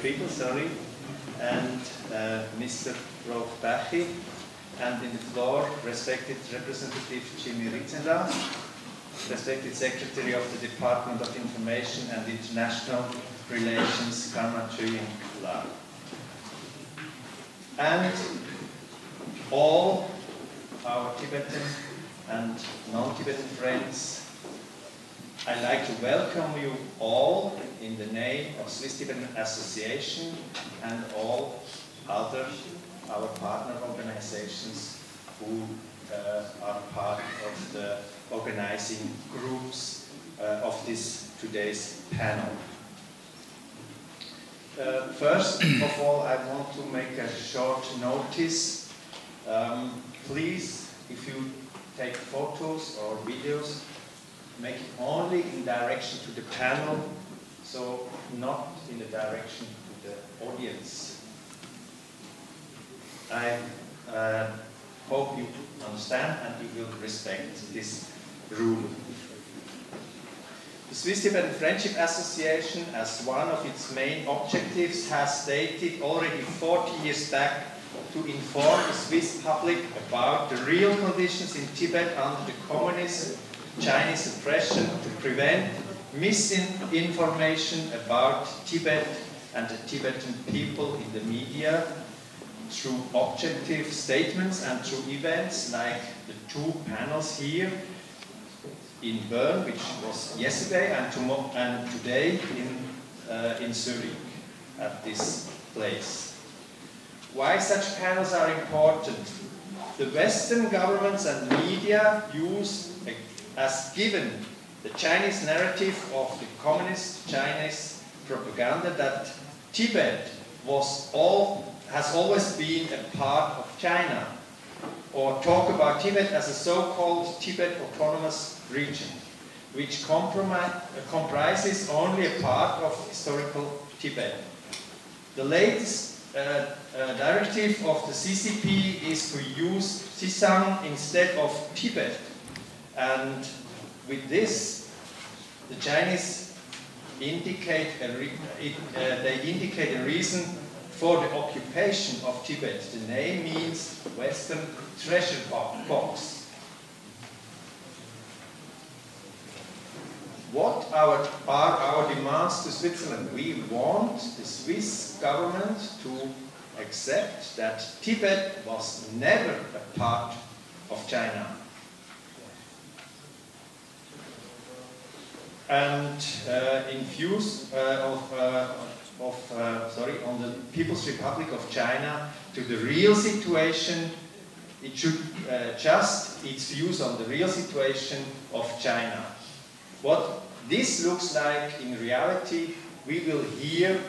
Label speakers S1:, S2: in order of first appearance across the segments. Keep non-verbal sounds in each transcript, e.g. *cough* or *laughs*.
S1: Claudia sorry, and uh, Mr. Rolf and in the floor, respected Representative Jimmy Ritzenda, respected Secretary of the Department of Information and International Relations, Karma Choeying. And all our Tibetan and non-Tibetan friends, I'd like to welcome you all in the name of Swiss Tibetan Association and all other our partner organizations who uh, are part of the organizing groups uh, of this today's panel. Uh, first of all, I want to make a short notice. Um, please, if you take photos or videos, make it only in direction to the panel, so not in the direction to the audience. I uh, hope you understand and you will respect this rule. The Swiss Tibetan Friendship Association, as one of its main objectives, has stated already 40 years back to inform the Swiss public about the real conditions in Tibet under the communist Chinese oppression to prevent misinformation about Tibet and the Tibetan people in the media through objective statements and through events like the two panels here in Bern, which was yesterday, and, tomorrow, and today in, uh, in Zurich at this place. Why such panels are important? The Western governments and media use as given the Chinese narrative of the communist Chinese propaganda that Tibet was all, has always been a part of China, or talk about Tibet as a so-called Tibet autonomous region, which comprises only a part of historical Tibet. The latest uh, uh, directive of the CCP is to use Xizang instead of Tibet and with this, the Chinese indicate a it, uh, they indicate a reason for the occupation of Tibet. The name means Western treasure box. What our, are our demands to Switzerland? We want the Swiss government to accept that Tibet was never a part of China. And uh, in views uh, of, uh, of sorry, on the People's Republic of China to the real situation, it should uh, just its views on the real situation of China. What this looks like in reality, we will hear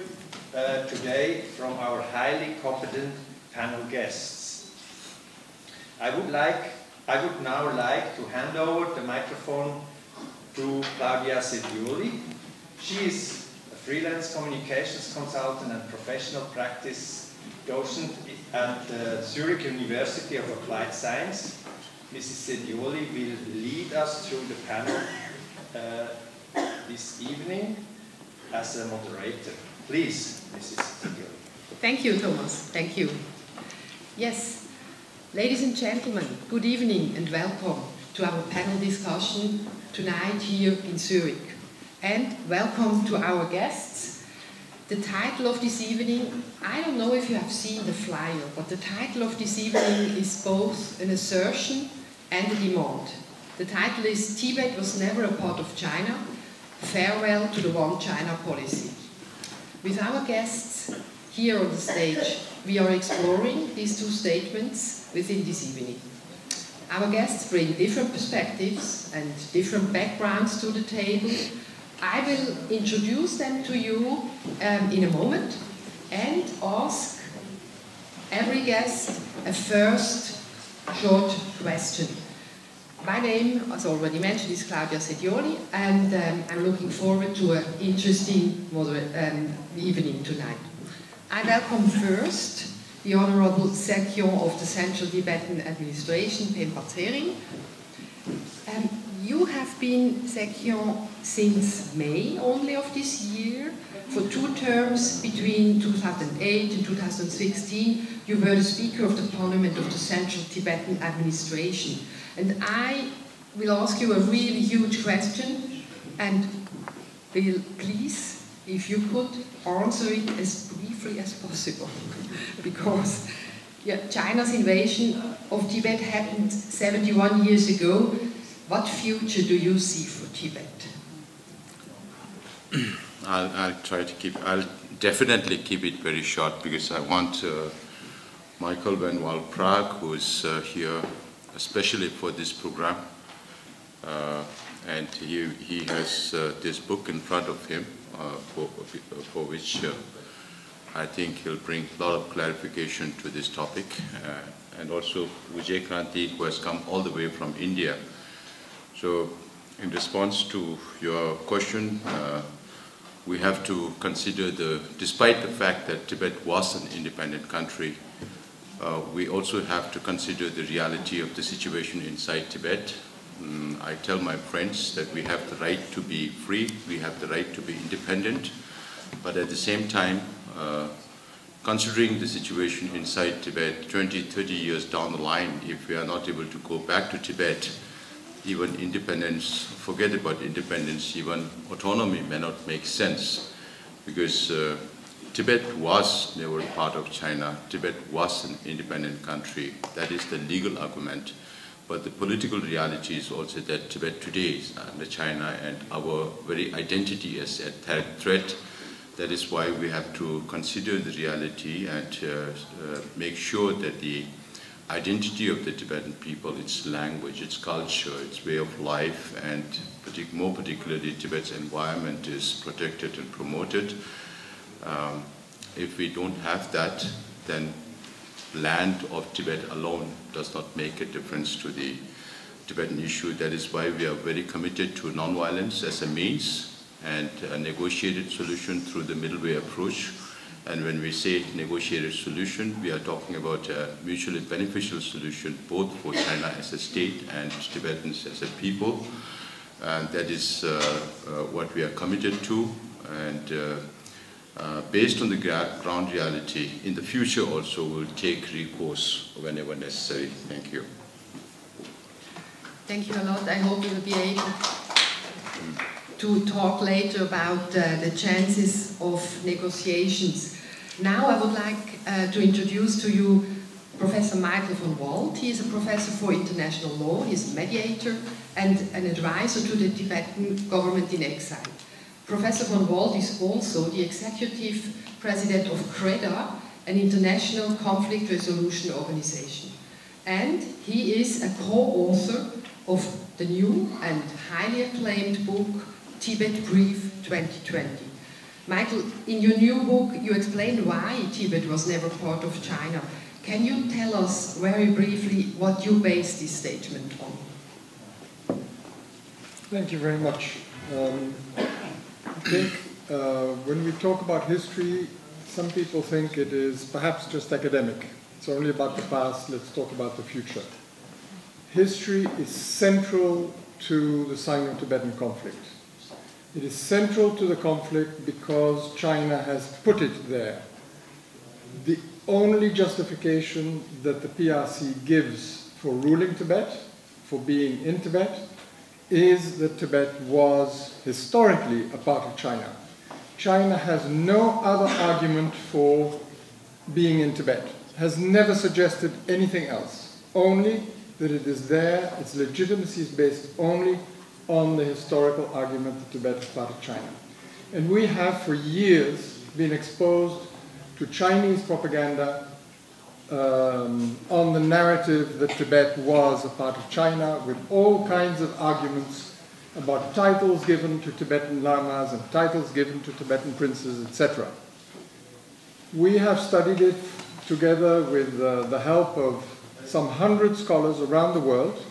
S1: uh, today from our highly competent panel guests. I would like, I would now like to hand over the microphone to Claudia Sedioli. She is a freelance communications consultant and professional practice docent at the Zurich University of Applied Science. Mrs. Sedioli will lead us through the panel uh, this evening as a moderator. Please, Mrs. Sedioli.
S2: Thank you, Thomas. Thank you. Yes, ladies and gentlemen, good evening and welcome to our panel discussion tonight here in Zurich. And welcome to our guests. The title of this evening, I don't know if you have seen the flyer, but the title of this evening is both an assertion and a demand. The title is Tibet was never a part of China, farewell to the one China policy. With our guests here on the stage, we are exploring these two statements within this evening. Our guests bring different perspectives and different backgrounds to the table. I will introduce them to you um, in a moment. and ask every guest a first short question. My name, as already mentioned, is Claudia Sedioli, and um, I'm looking forward to an interesting um, evening tonight. I welcome first the Honorable Sikyong of the Central Tibetan Administration, Penpa Tsering. Um, you have been Sikyong since May only of this year. For two terms between 2008 and 2016, you were the Speaker of the Parliament of the Central Tibetan Administration. And I will ask you a really huge question, and Bill, please, if you could answer it as briefly as possible, *laughs* because yeah, China's invasion of Tibet happened 71 years ago. What future do you see for Tibet? *clears throat*
S3: I'll, I'll try to keep, I'll definitely keep it very short because I want uh, Michael Van Wall Prague, who is uh, here especially for this program. Uh, and he, he has uh, this book in front of him uh, for, for which uh, I think he'll bring a lot of clarification to this topic. Uh, and also Vijay Kranti, who has come all the way from India. So in response to your question, uh, we have to consider the, despite the fact that Tibet was an independent country, uh, we also have to consider the reality of the situation inside Tibet. Um, I tell my friends that we have the right to be free, we have the right to be independent, but at the same time, considering the situation inside Tibet 20, 30 years down the line, if we are not able to go back to Tibet, even independence, forget about independence, even autonomy may not make sense because uh, Tibet was never part of China. Tibet was an independent country. That is the legal argument. But the political reality is also that Tibet today is under China and our very identity is a threat. That is why we have to consider the reality and uh, uh, make sure that the identity of the Tibetan people, its language, its culture, its way of life, and partic more particularly Tibet's environment is protected and promoted. Um, if we don't have that, then land of Tibet alone does not make a difference to the Tibetan issue. That is why we are very committed to nonviolence as a means and a negotiated solution through the middle way approach. And when we say negotiated solution, we are talking about a mutually beneficial solution both for China as a state and Tibetans as a people. And that is uh, uh, what we are committed to. And uh, uh, based on the ground reality, in the future also we'll take recourse whenever necessary. Thank you.
S2: Thank you a lot. I hope we will be able to talk later about uh, the chances of negotiations. Now I would like uh, to introduce to you Professor Michael von Walt. He is a professor for international law, he is a mediator and an advisor to the Tibetan government in exile. Professor von Walt is also the executive president of Kreddha, an international conflict resolution organization. And he is a co-author of the new and highly acclaimed book, Tibet Brief 2020. Michael, in your new book, you explain why Tibet was never part of China. Can you tell us very briefly what you base this statement on?
S4: Thank you very much. Um, I think uh, when we talk about history, some people think it is perhaps just academic. It's only about the past, let's talk about the future. History is central to the Sino-Tibetan conflict. It is central to the conflict because China has put it there. The only justification that the PRC gives for ruling Tibet, for being in Tibet, is that Tibet was historically a part of China. China has no other argument for being in Tibet, has never suggested anything else, only that it is there, its legitimacy is based only on the historical argument that Tibet is part of China. And we have for years been exposed to Chinese propaganda um, on the narrative that Tibet was a part of China with all kinds of arguments about titles given to Tibetan lamas and titles given to Tibetan princes, etc. We have studied it together with uh, the help of some hundred scholars around the world,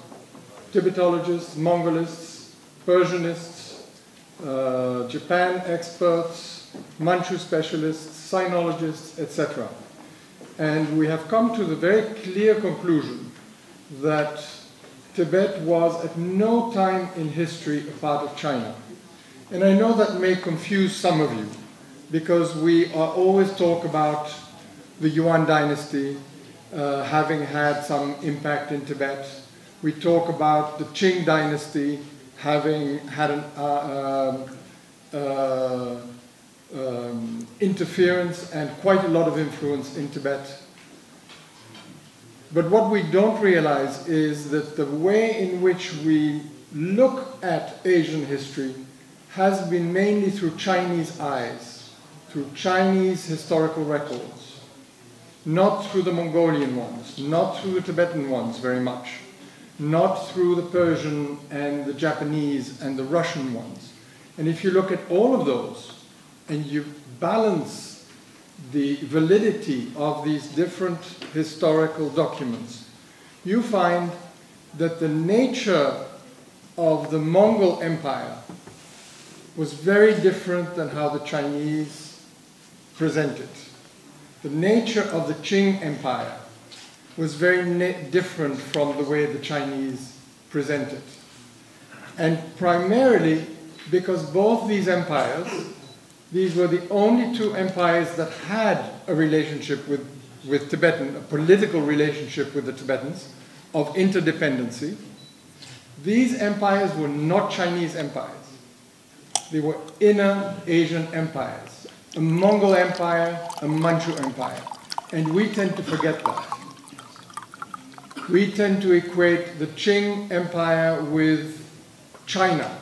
S4: Tibetologists, Mongolists, Persianists, uh, Japan experts, Manchu specialists, sinologists, etc. And we have come to the very clear conclusion that Tibet was at no time in history a part of China. And I know that may confuse some of you because we are always talk about the Yuan dynasty uh, having had some impact in Tibet. We talk about the Qing dynasty having had an uh, um, uh, um, interference and quite a lot of influence in Tibet. But what we don't realize is that the way in which we look at Asian history has been mainly through Chinese eyes, through Chinese historical records, not through the Mongolian ones, not through the Tibetan ones very much, not through the Persian and the Japanese and the Russian ones. And if you look at all of those and you balance the validity of these different historical documents, you find that the nature of the Mongol Empire was very different than how the Chinese presented. The nature of the Qing Empire was very different from the way the Chinese presented. It. And primarily because both these empires, these were the only two empires that had a relationship with, with Tibetan, a political relationship with the Tibetans of interdependency. These empires were not Chinese empires. They were inner Asian empires, a Mongol empire, a Manchu empire. And we tend to forget that. We tend to equate the Qing empire with China.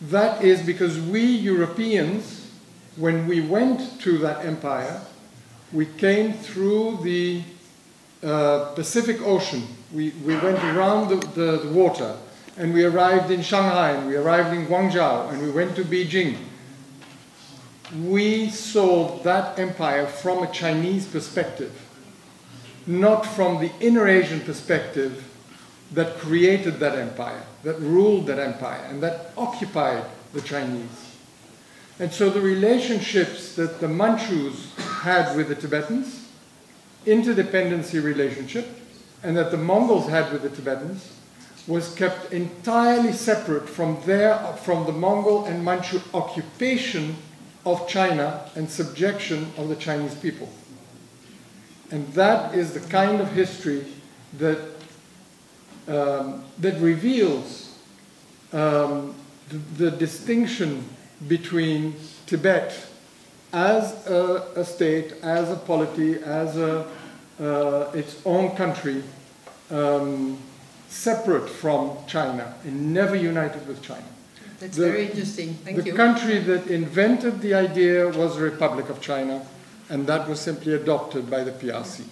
S4: That is because we Europeans, when we went to that empire, we came through the uh, Pacific Ocean. We, we went around the, the, the water and we arrived in Shanghai, and we arrived in Guangzhou, and we went to Beijing. We saw that empire from a Chinese perspective, not from the inner Asian perspective that created that empire, that ruled that empire, and that occupied the Chinese. And so the relationships that the Manchus had with the Tibetans, interdependency relationship, and that the Mongols had with the Tibetans, was kept entirely separate from, their, from the Mongol and Manchu occupation of China and subjection of the Chinese people. And that is the kind of history that, um, that reveals um, the, the, distinction between Tibet as a, a, state, as a polity, as a, uh, its own country, um, separate from China and never united with China.
S2: That's the, very interesting. Thank
S4: the
S2: you.
S4: The country that invented the idea was the Republic of China, and that was simply adopted by the PRC.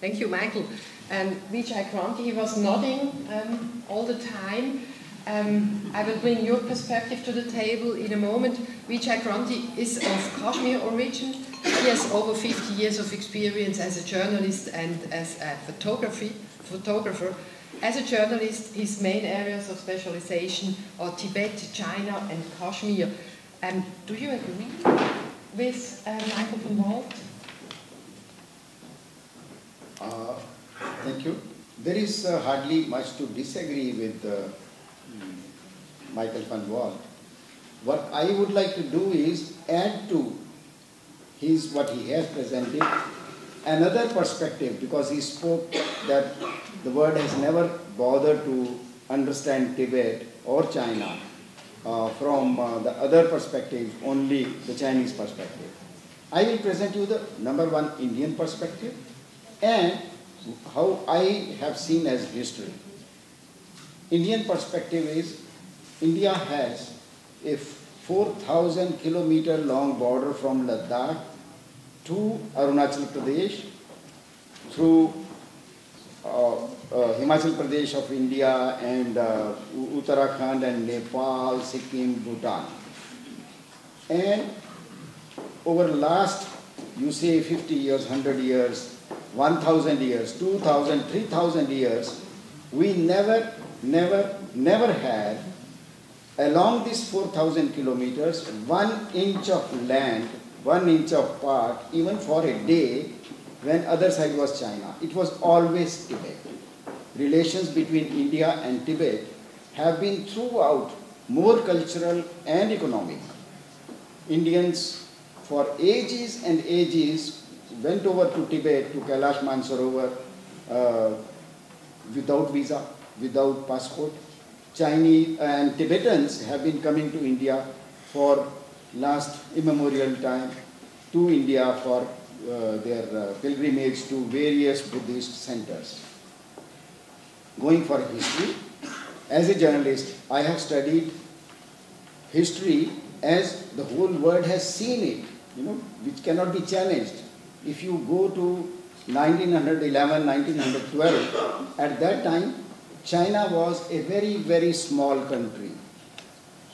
S2: Thank you, Michael. And Vijay Kranti, he was nodding um, all the time. Um, I will bring your perspective to the table in a moment. Vijay Kranti is of Kashmir origin. He has over 50 years of experience as a journalist and as a photography, photographer. As a journalist, his main areas of specialization are Tibet, China, and Kashmir. Um, do you agree with uh, Michael van Walt?
S5: Uh, thank you. There is uh, hardly much to disagree with uh, Michael van Walt. What I would like to do is add to his what he has presented another perspective because he spoke that the world has never bothered to understand Tibet or China from uh, the other perspective, only the Chinese perspective. I will present you the number one Indian perspective and how I have seen as history. Indian perspective is India has a 4,000 kilometer long border from Ladakh to Arunachal Pradesh through uh, uh, Himachal Pradesh of India and uh, Uttarakhand and Nepal, Sikkim, Bhutan. And over the last you say 50 years, 100 years, 1000 years, 2000, 3000 years, we never, never, never had along these 4000 kilometers one inch of land, one inch of park, even for a day when other side was China. It was always Tibet. Relations between India and Tibet have been throughout more cultural and economic. Indians for ages and ages went over to Tibet, to Kailash Mansarovar uh, without visa, without passport. Chinese and Tibetans have been coming to India for last immemorial time to India for their uh, pilgrimage to various Buddhist centers. Going for history, as a journalist, I have studied history as the whole world has seen it, you know, which cannot be challenged. If you go to 1911, 1912, at that time, China was a very, very small country.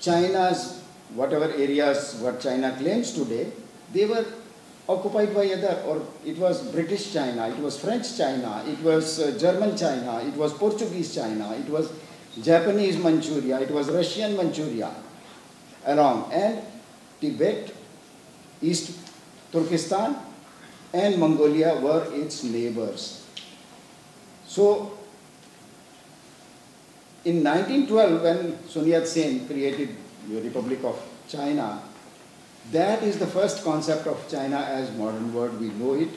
S5: China's, whatever areas what China claims today, they were occupied by other, or it was British China, it was French China, it was uh, German China, it was Portuguese China, it was Japanese Manchuria, it was Russian Manchuria along, and Tibet, East Turkestan, and Mongolia were its neighbors. So, in 1912, when Sun Yat-sen created the Republic of China, that is the first concept of China as modern world, we know it.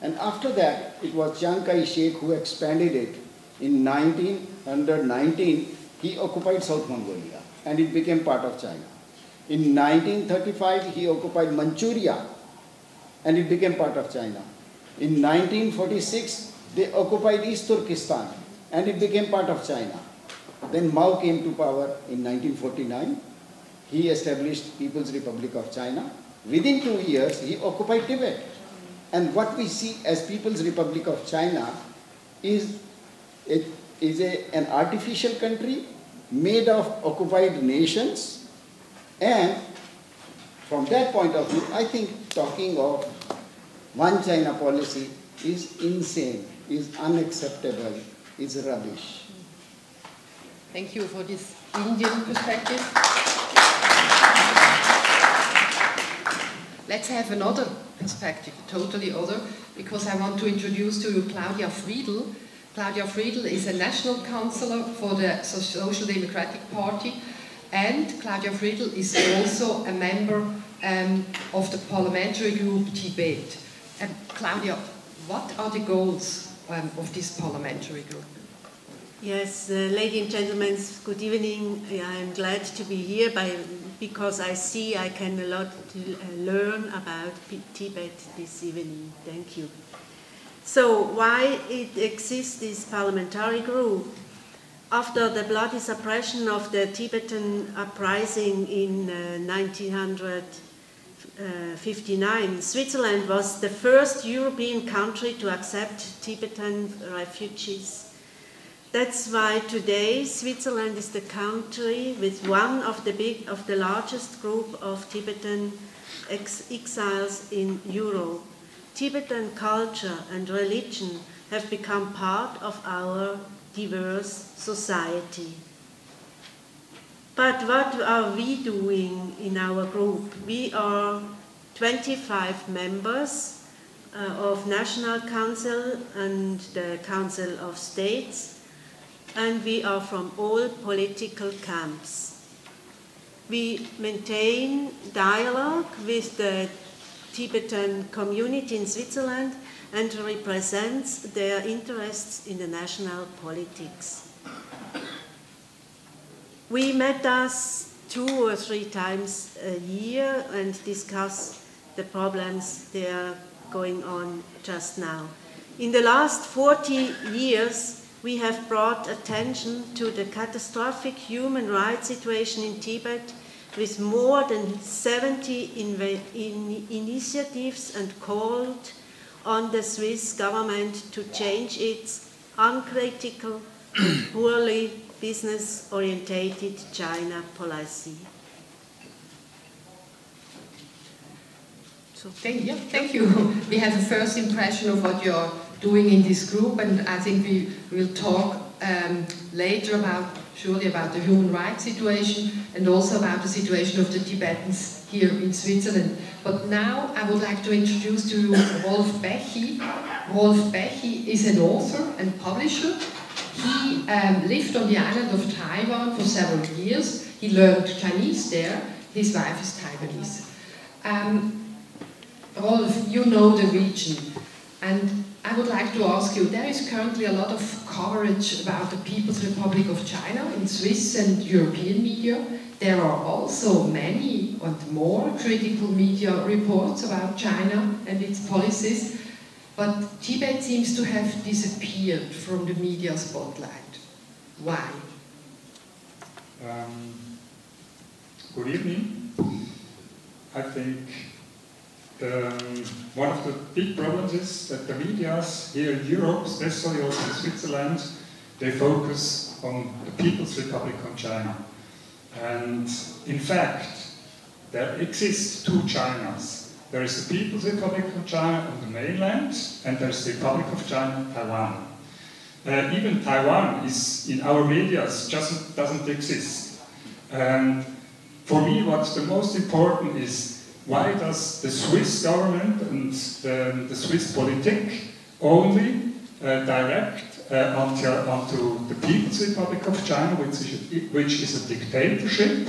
S5: And after that, it was Chiang Kai-shek who expanded it. In 1919, he occupied South Mongolia and it became part of China. In 1935, he occupied Manchuria and it became part of China. In 1946, they occupied East Turkestan and it became part of China. Then Mao came to power in 1949 he established People's Republic of China. Within two years, he occupied Tibet. And what we see as People's Republic of China is, it is a, an artificial country made of occupied nations. And from that point of view, I think talking of one China policy is insane, is unacceptable, is rubbish.
S2: Thank you for this Indian perspective. Let's have another perspective, totally other, because I want to introduce to you Claudia Friedl. Claudia Friedl is a national councillor for the Social Democratic Party, and Claudia Friedl is also a member um, of the parliamentary group Tibet. Um, Claudia, what are the goals um, of this parliamentary group?
S6: Yes, uh, ladies and gentlemen, good evening. I am glad to be here by, because I see I can a lot to, uh, learn about P Tibet this evening. Thank you. So, why it exists this parliamentary group? After the bloody suppression of the Tibetan uprising in uh, 1959, Switzerland was the first European country to accept Tibetan refugees. That's why today Switzerland is the country with one of the big of the largest group of Tibetan ex exiles in Europe. Tibetan culture and religion have become part of our diverse society. But what are we doing in our group? We are 25 members uh, of National Council and the Council of States and we are from all political camps. We maintain dialogue with the Tibetan community in Switzerland and represents their interests in the national politics. We met us two or three times a year and discuss the problems that are going on just now. In the last 40 years, we have brought attention to the catastrophic human rights situation in Tibet with more than 70 in initiatives and called on the Swiss government to change its uncritical *clears throat* poorly business orientated China policy. So
S2: Thank you. Thank you. *laughs* We have a first impression of what you're doing in this group, and I think we will talk um, later about, surely about the human rights situation and also about the situation of the Tibetans here in Switzerland. But now I would like to introduce to you Rolf Bechy. Rolf Bechy is an author and publisher. He um, lived on the island of Taiwan for several years. He learned Chinese there. His wife is Taiwanese. Um, Rolf, you know the region, and I would like to ask you, there is currently a lot of coverage about the People's Republic of China in Swiss and European media. There are also many and more critical media reports about China and its policies, but Tibet seems to have disappeared from the media spotlight. Why?
S7: Um, good evening. I think um, one of the big problems is that the medias here in Europe, especially also in Switzerland, they focus on the People's Republic of China. And in fact, there exist two Chinas. There is the People's Republic of China on the mainland, and there is the Republic of China, Taiwan. Uh, even Taiwan is in our media just doesn't exist. And for me, what's the most important is why does the Swiss government and the, the Swiss politic only uh, direct uh, onto, onto the People's Republic of China, which is, which is a dictatorship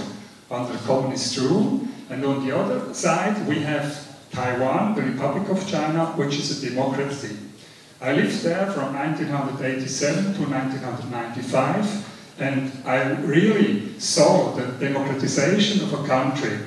S7: under communist rule, and on the other side we have Taiwan, the Republic of China, which is a democracy. I lived there from 1987 to 1995, and I really saw the democratization of a country.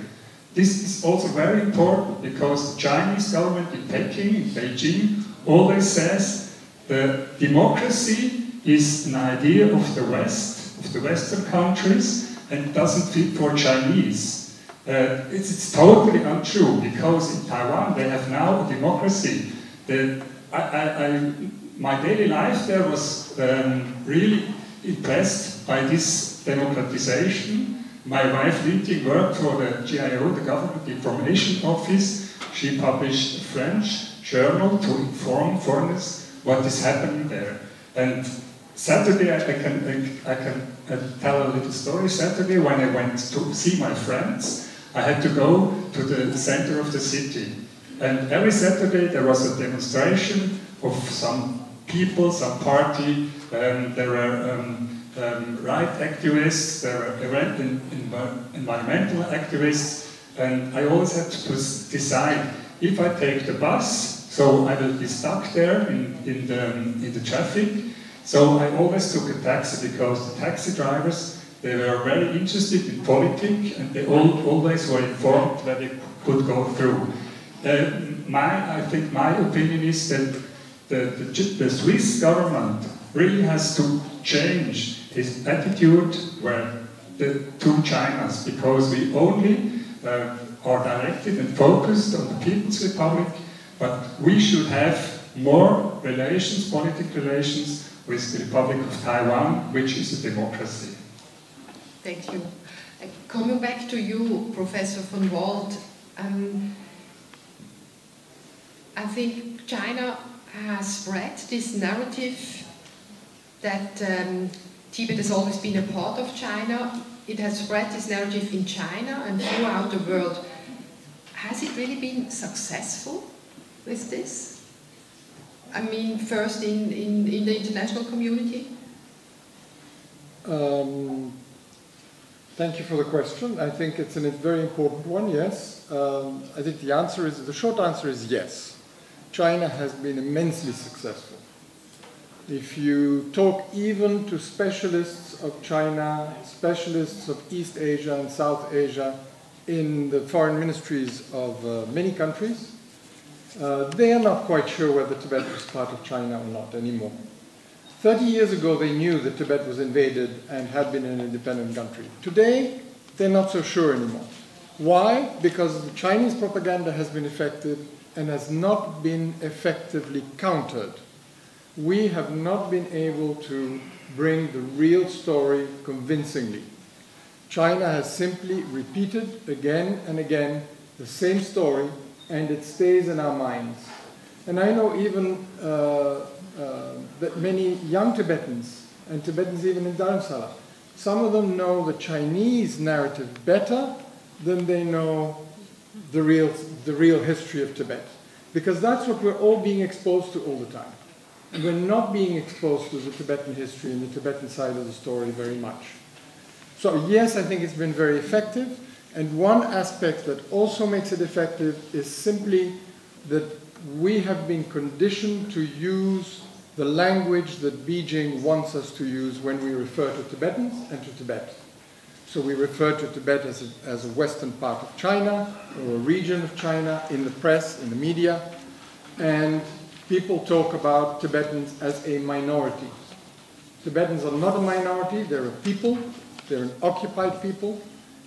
S7: This is also very important because the Chinese government in Peking, in Beijing, always says the democracy is an idea of the West, of the Western countries, and doesn't fit for Chinese. Uh, it's, it's, totally untrue because in Taiwan they have now a democracy. The, I, I, I, my daily life there was um, really impressed by this democratization. My wife Linty worked for the GIO, the Government Information Office. She published a French journal to inform foreigners what is happening there. And Saturday, I, can, I, can tell a little story. Saturday, when I went to see my friends, I had to go to the center of the city. And every Saturday there was a demonstration of some people, some party. Um, there were um, um, right activists, there were environmental activists, and I always had to decide if I take the bus, so I will be stuck there in, in, the, in the traffic. So I always took a taxi because the taxi drivers, they were very interested in politics and they all, always were informed that they could go through. Uh, my, I think my opinion is that the, the, the, Swiss government really has to change its attitude where the two Chinas, because we only uh, are directed and focused on the People's Republic, but we should have more relations, political relations, with the Republic of Taiwan, which is a democracy.
S2: Thank you. Uh, coming back to you, Professor von Walt, um, I think China has spread this narrative that um, Tibet has always been a part of China. It has spread this narrative in China and throughout the world. Has it really been successful with this? I mean, first in, in, in the international community?
S4: Um, thank you for the question. I think it's a very important one, yes. Um, I think the answer is, the short answer is yes. China has been immensely successful. If you talk even to specialists of China, specialists of East Asia and South Asia in the foreign ministries of uh, many countries, uh, they are not quite sure whether Tibet was part of China or not anymore. 30 years ago, they knew that Tibet was invaded and had been an independent country. Today, they're not so sure anymore. Why? Because the Chinese propaganda has been effective and has not been effectively countered. We have not been able to bring the real story convincingly. China has simply repeated again and again the same story and it stays in our minds. And I know even uh, uh, that many young Tibetans, and Tibetans even in Dharamsala, some of them know the Chinese narrative better than they know the real, the real history of Tibet. Because that's what we're all being exposed to all the time. We're not being exposed to the Tibetan history and the Tibetan side of the story very much. So yes, I think it's been very effective. And one aspect that also makes it effective is simply that we have been conditioned to use the language that Beijing wants us to use when we refer to Tibetans and to Tibet. So we refer to Tibet as a, as a western part of China or a region of China in the press, in the media, and people talk about Tibetans as a minority. Tibetans are not a minority, they're a people, they're an occupied people.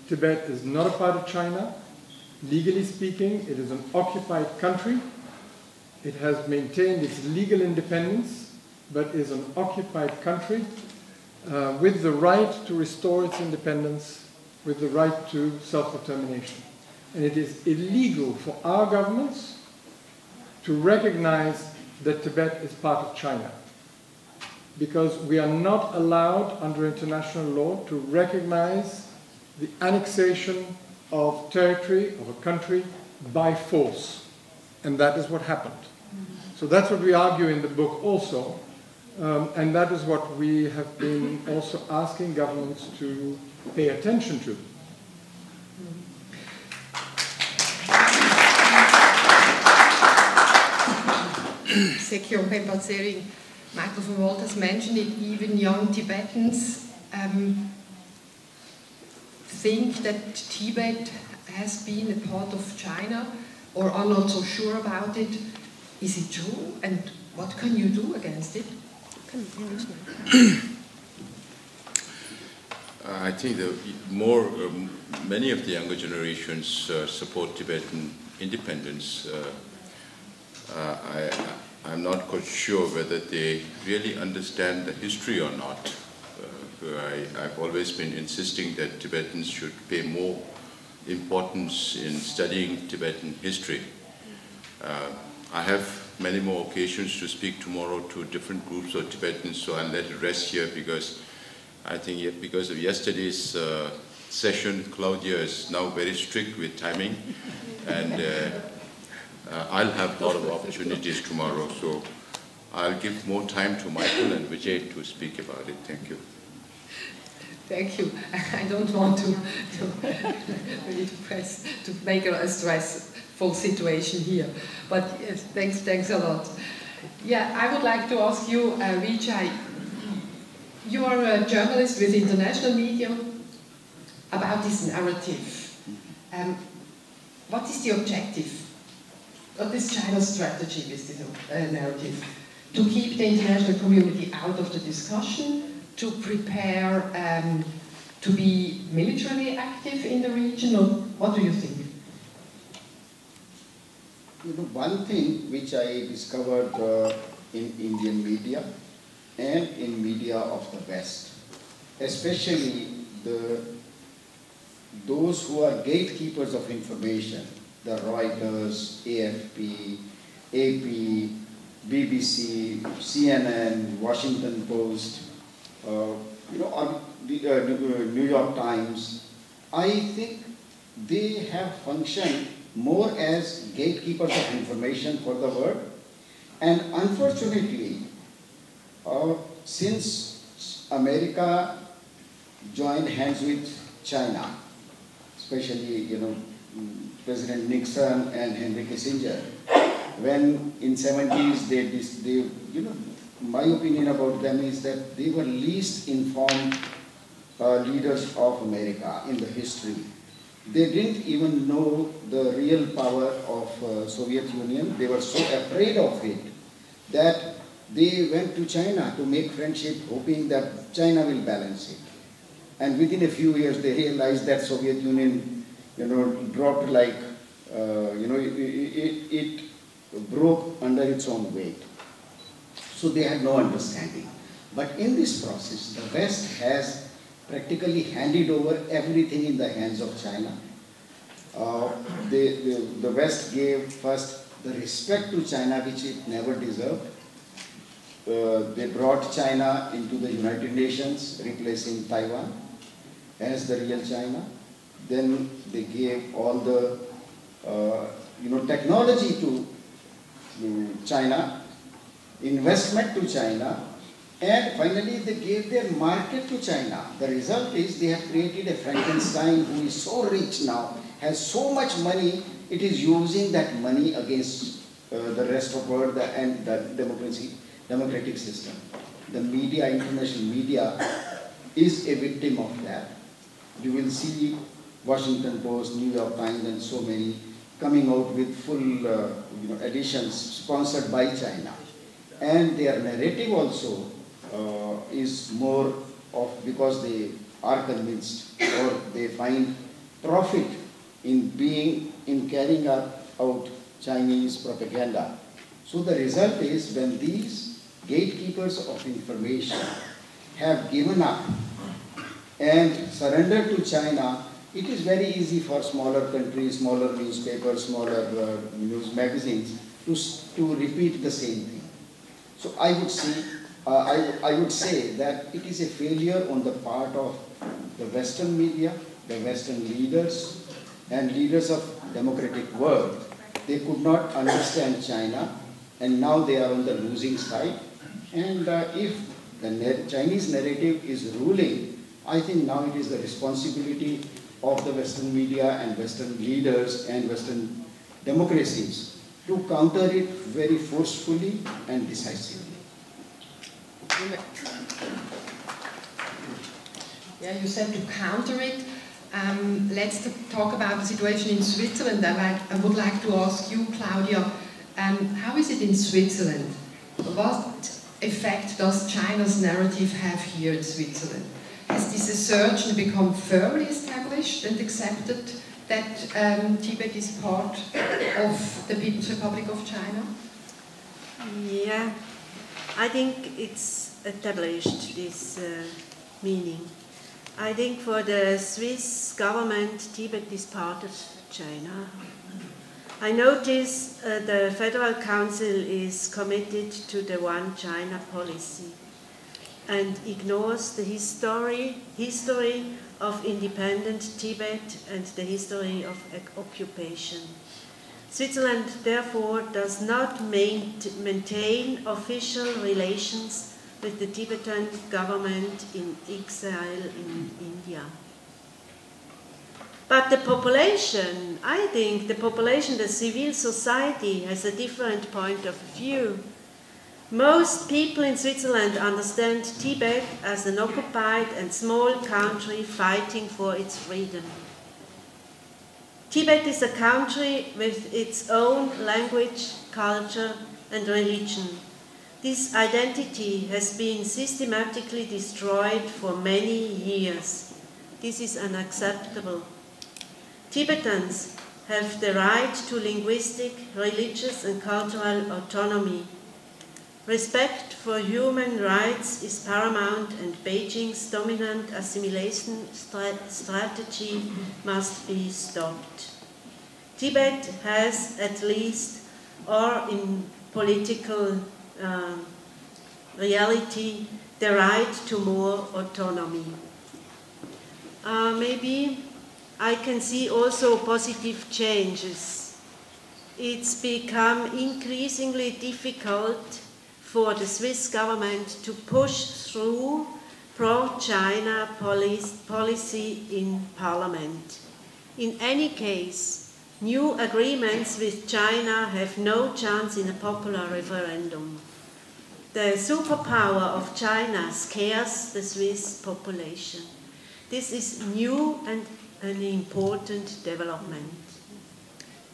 S4: Tibet is not a part of China. Legally speaking, it is an occupied country. It has maintained its legal independence, but is an occupied country uh, with the right to restore its independence, with the right to self-determination. And it is illegal for our governments to recognize that Tibet is part of China. Because we are not allowed under international law to recognize the annexation of territory of a country by force. And that is what happened. So that's what we argue in the book also. Um, and that is what we have been also asking governments to pay attention to.
S2: Sikyong Penpa Tsering, Michael van Walt has mentioned it, even young Tibetans um, think that Tibet has been a part of China or are not so sure about it. Is it true? And what can you do against it?
S3: I think the more, um, many of the younger generations uh, support Tibetan independence. Uh, uh, I, I'm not quite sure whether they really understand the history or not. Uh, I, have always been insisting that Tibetans should pay more importance in studying Tibetan history. Uh, I have many more occasions to speak tomorrow to different groups of Tibetans, so I'll let it rest here because I think because of yesterday's uh, session, Claudia is now very strict with timing, and uh, uh, I'll have a lot of opportunities tomorrow, so I'll give more time to Michael and Vijay to speak about it. Thank you.
S2: Thank you. *laughs* I don't want to, to *laughs* really to press to make a stressful situation here, but yes, thanks, thanks a lot. Yeah, I would like to ask you, uh, Vijay. You are a journalist with international media about this narrative. Um, what is the objective? What is China's strategy with this uh, narrative? To keep the international community out of the discussion to prepare um, to be militarily active in the region, or what do you think?
S5: You know, one thing which I discovered uh, in Indian media and in media of the West, especially the those who are gatekeepers of information, the Reuters, AFP, AP, BBC, CNN, Washington Post, uh, you know, the uh, uh, New York Times, I think they have functioned more as gatekeepers of information for the world. And unfortunately, uh, since America joined hands with China, especially, you know, President Nixon and Henry Kissinger, when in 70s they, they you know, my opinion about them is that they were least informed uh, leaders of America in the history. They didn't even know the real power of uh, Soviet Union. They were so afraid of it that they went to China to make friendship, hoping that China will balance it. And within a few years, they realized that Soviet Union, you know, dropped like, uh, you know, it, it, it broke under its own weight. So they had no understanding. But in this process, the West has practically handed over everything in the hands of China. Uh, they, the, the West gave first the respect to China which it never deserved. Uh, they brought China into the United Nations, replacing Taiwan as the real China. Then they gave all the uh, you know technology to, to China, investment to China, and finally they gave their market to China. The result is they have created a Frankenstein who is so rich now, has so much money, it is using that money against uh, the rest of the world and the democracy democratic system. The media, international media, is a victim of that. You will see Washington Post, New York Times, and so many coming out with full uh, you know, editions sponsored by China. And their narrative also uh, is more of because they are convinced or they find profit in being, in carrying out Chinese propaganda. So the result is when these gatekeepers of information have given up and surrendered to China, it is very easy for smaller countries, smaller newspapers, smaller uh, news magazines to, to repeat the same thing. So I would say, uh, I, I would say that it is a failure on the part of the Western media, the Western leaders, and leaders of democratic world. They could not understand China, and now they are on the losing side. And uh, if the Chinese narrative is ruling, I think now it is the responsibility of the Western media and Western leaders and Western democracies to counter it very forcefully and decisively.
S2: Yeah, you said to counter it. Um, let's talk about the situation in Switzerland. I, I would like to ask you, Claudia, um, how is it in Switzerland? What effect does China's narrative have here in Switzerland? Has this assertion become firmly established and accepted that um, Tibet is part of the People's Republic of China?
S6: Yeah, I think it's established, this uh, meaning. I think for the Swiss government, Tibet is part of China. I notice uh, the Federal Council is committed to the One China policy and ignores the history, history of independent Tibet and the history of occupation. Switzerland therefore does not maintain official relations with the Tibetan government in exile in India. But the population, I think the population, the civil society has a different point of view. Most people in Switzerland understand Tibet as an occupied and small country fighting for its freedom. Tibet is a country with its own language, culture, and religion. This identity has been systematically destroyed for many years. This is unacceptable. Tibetans have the right to linguistic, religious and cultural autonomy. Respect for human rights is paramount and Beijing's dominant assimilation strategy must be stopped. Tibet has at least, or in political uh, reality, the right to more autonomy. Uh, maybe I can see also positive changes. It's become increasingly difficult for the Swiss government to push through pro-China policy in parliament. In any case, new agreements with China have no chance in a popular referendum. The superpower of China scares the Swiss population. This is new and an important development.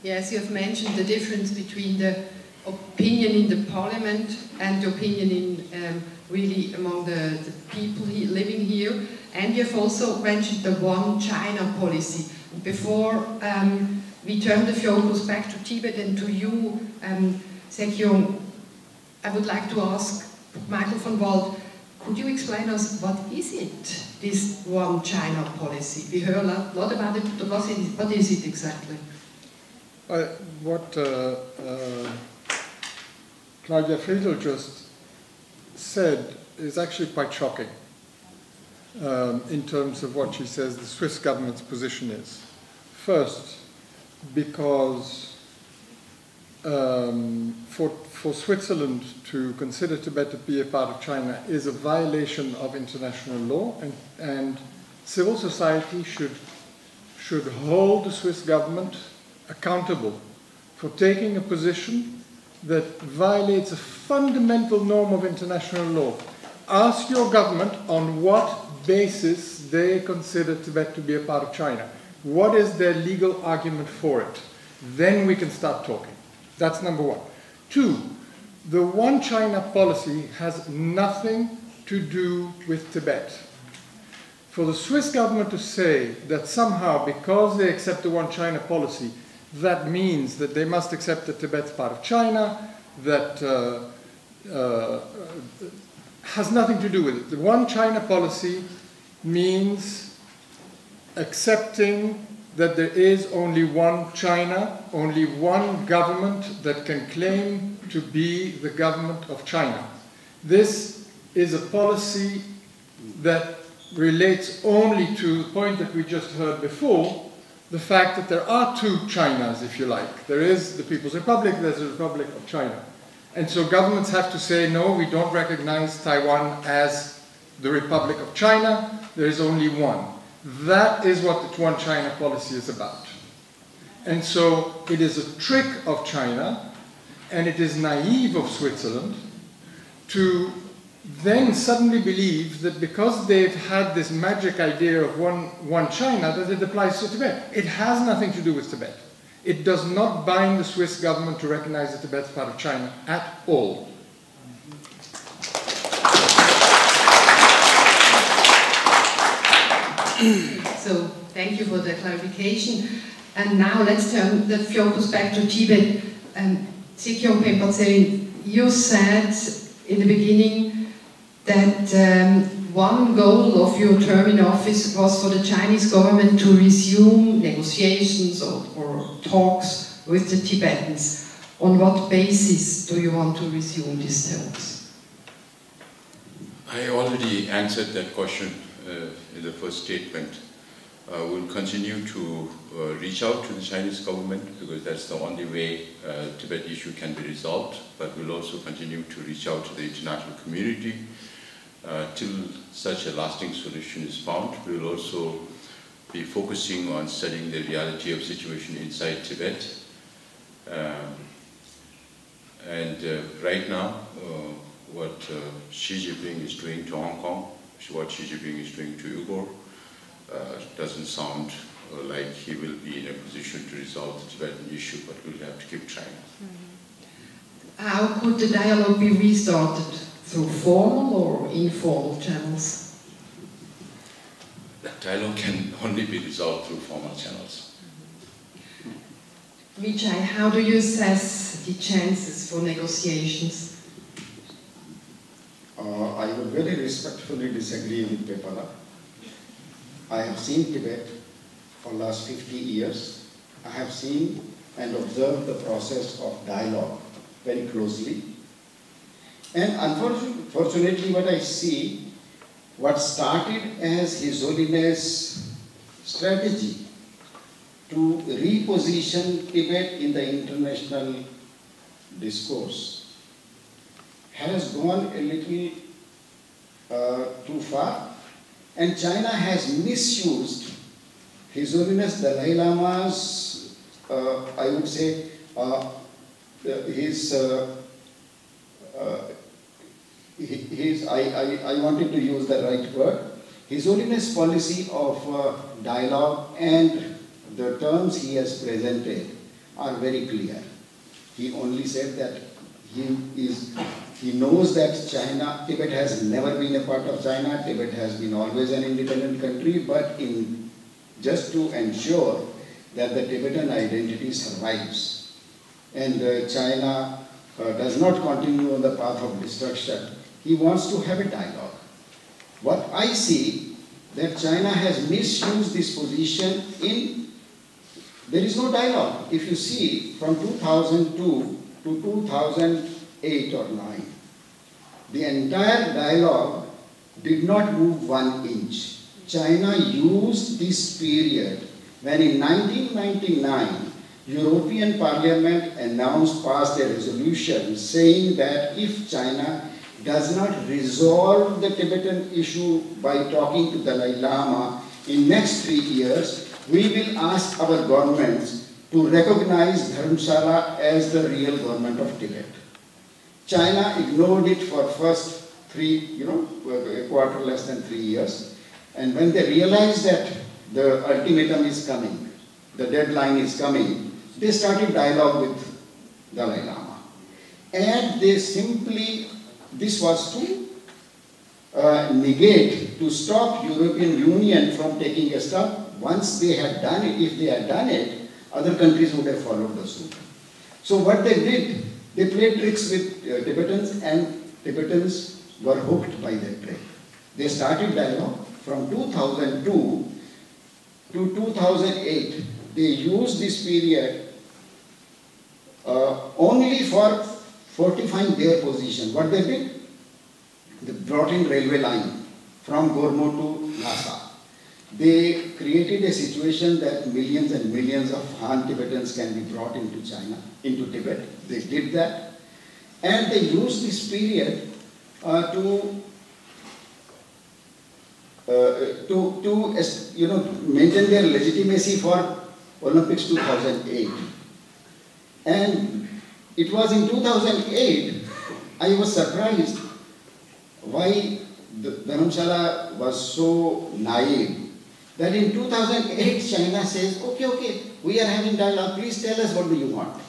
S2: Yes, you have mentioned the difference between the opinion in the parliament and the opinion in um, really among the, the people he, living here. And you have also mentioned the one China policy. Before um, we turn the focus back to Tibet and to you, um, Sikyong, I would like to ask Michael van Walt, could you explain us what is it this one China policy? We heard a lot about it, but what is it, exactly?
S4: Uh, what uh, uh, Claudia Friedl just said is actually quite shocking um, in terms of what she says the Swiss government's position is. First, because um, for, for Switzerland to consider Tibet to be a part of China is a violation of international law, and, and civil society should, should hold the Swiss government accountable for taking a position that violates a fundamental norm of international law. Ask your government on what basis they consider Tibet to be a part of China. What is their legal argument for it? Then we can start talking. That's number one. Two, the one China policy has nothing to do with Tibet. For the Swiss government to say that somehow, because they accept the one China policy, that means that they must accept that Tibet's part of China, that uh, uh, has nothing to do with it. The one China policy means accepting that there is only one China, only one government that can claim to be the government of China. This is a policy that relates only to the point that we just heard before, the fact that there are two Chinas, if you like. There is the People's Republic, there's the Republic of China. And so governments have to say, no, we don't recognize Taiwan as the Republic of China, there is only one. That is what the One China policy is about. And so it is a trick of China, and it is naive of Switzerland to then suddenly believe that because they've had this magic idea of one, one China, that it applies to Tibet. It has nothing to do with Tibet. It does not bind the Swiss government to recognize that Tibet as part of China at all.
S2: So thank you for the clarification. And now let's turn the focus back to Tibet. Um, you said in the beginning that um, one goal of your term in office was for the Chinese government to resume negotiations or, or talks with the Tibetans. On what basis do you want to resume these talks?
S3: I already answered that question uh, in the first statement. Uh, we'll continue to uh, reach out to the Chinese government because that's the only way uh, Tibet issue can be resolved, but we'll also continue to reach out to the international community uh, till such a lasting solution is found. We'll also be focusing on studying the reality of situation inside Tibet. Um, and uh, right now, what Xi Jinping is doing to Hong Kong what Xi Jinping is doing to Uyghur uh, doesn't sound uh, like he will be in a position to resolve the Tibetan issue, but we'll have to keep trying. Mm
S2: -hmm. How could the dialogue be restarted? Through formal or informal channels?
S3: The dialogue can only be resolved through formal channels.
S2: Vijay, how do you assess the chances for negotiations?
S5: Uh, I would very respectfully disagree with Pepala. I have seen Tibet for the last 50 years. I have seen and observed the process of dialogue very closely. And unfortunately, what I see, what started as His Holiness strategy to reposition Tibet in the international discourse has gone a little uh, too far. And China has misused His Holiness Dalai Lama's, uh, I would say, uh, his, uh, uh, his I, I, I wanted to use the right word, His Holiness policy of uh, dialogue and the terms he has presented are very clear. He only said that he is he knows that China, Tibet has never been a part of China, Tibet has been always an independent country, but in just to ensure that the Tibetan identity survives. And uh, China uh, does not continue on the path of destruction, he wants to have a dialogue. What I see that China has misused this position in, there is no dialogue. If you see from 2002 to 2008 or 9, the entire dialogue did not move one inch. China used this period when in 1999, European Parliament announced, passed a resolution saying that if China does not resolve the Tibetan issue by talking to Dalai Lama in next three years, we will ask our governments to recognize Dharamsala as the real government of Tibet. China ignored it for first three, you know, a quarter less than three years. And when they realized that the ultimatum is coming, the deadline is coming, they started dialogue with Dalai Lama. And they simply this was to uh, negate, to stop European Union from taking a step. Once they had done it, if they had done it, other countries would have followed the suit. So what they did, they played tricks with uh, Tibetans and Tibetans were hooked by that trick. They started dialogue from 2002 to 2008. They used this period uh, only for fortifying their position. What they did? They brought in railway line from Gormo to Lhasa. They created a situation that millions and millions of Han Tibetans can be brought into China, into Tibet. They did that. And they used this period uh, to uh, to, to you know, maintain their legitimacy for Olympics 2008. And it was in 2008, I was surprised why the Dharamshala was so naive that in 2008 China says, okay, okay, we are having dialogue, please tell us what do you want.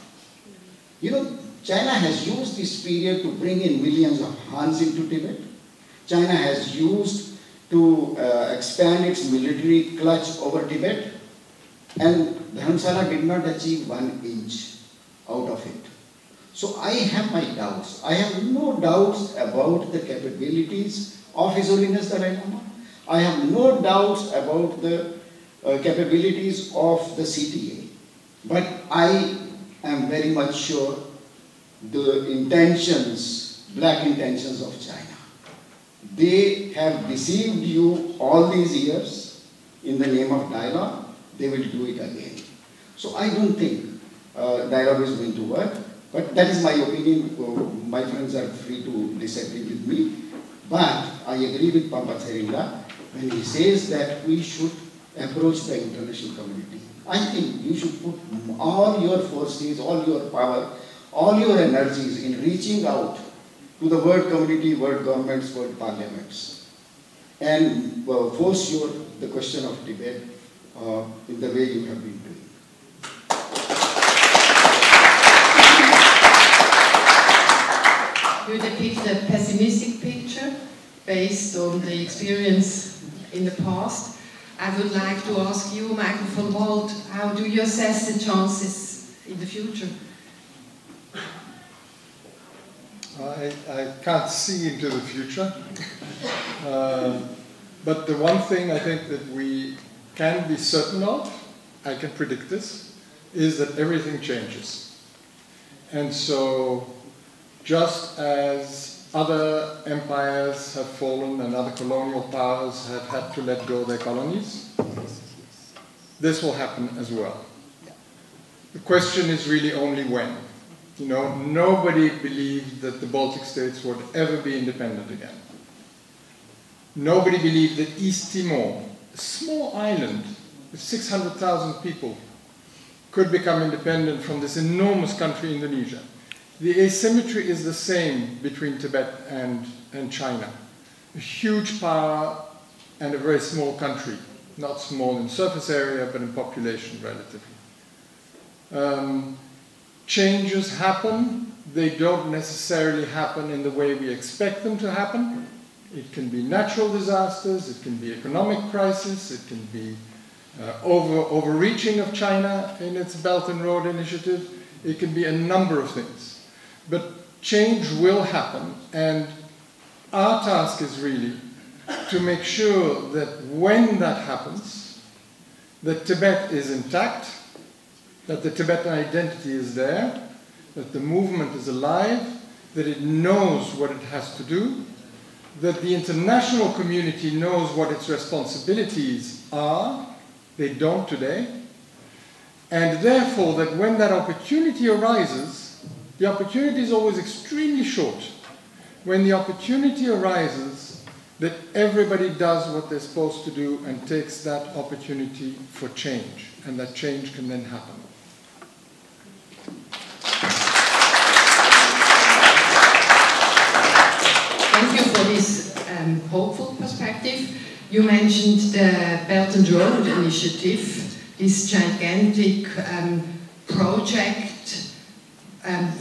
S5: You know, China has used this period to bring in millions of Hans into Tibet. China has used to uh, expand its military clutch over Tibet and Dharamsala did not achieve one inch out of it. So I have my doubts. I have no doubts about the capabilities of His Holiness the Dalai Lama. I have no doubts about the uh, capabilities of the CTA. But I am very much sure the intentions, black intentions of China. They have deceived you all these years in the name of dialogue. They will do it again. So I don't think uh, dialogue is going to work. But that is my opinion. My friends are free to disagree with me. But I agree with Penpa Tseringa when he says that we should approach the international community. I think you should put all your forces, all your power, all your energies in reaching out to the world community, world governments, world parliaments, and uh, force your, the question of Tibet uh, in the way you have been doing.
S2: You depict a pessimistic picture based on the experience in the past. I would like to ask you, Michael von Walt, how do you assess the chances in the future?
S4: I, I can't see into the future. Uh, *laughs* but the one thing I think that we can be certain of, I can predict this, is that everything changes. And so just as other empires have fallen and other colonial powers have had to let go their colonies, this will happen as well. The question is really only when. You know, nobody believed that the Baltic states would ever be independent again. Nobody believed that East Timor, a small island with 600,000 people, could become independent from this enormous country, Indonesia. The asymmetry is the same between Tibet and, and China. A huge power and a very small country, not small in surface area, but in population relatively. Um, changes happen, they don't necessarily happen in the way we expect them to happen. It can be natural disasters, it can be economic crisis, it can be uh, over, overreaching of China in its Belt and Road Initiative, it can be a number of things. But change will happen, and our task is really to make sure that when that happens, that Tibet is intact, that the Tibetan identity is there, that the movement is alive, that it knows what it has to do, that the international community knows what its responsibilities are, they don't today, and therefore that when that opportunity arises, the opportunity is always extremely short. When the opportunity arises, that everybody does what they're supposed to do and takes that opportunity for change, and that change can then happen.
S2: Thank you for this um, hopeful perspective. You mentioned the Belt and Road Initiative, this gigantic um, project, um,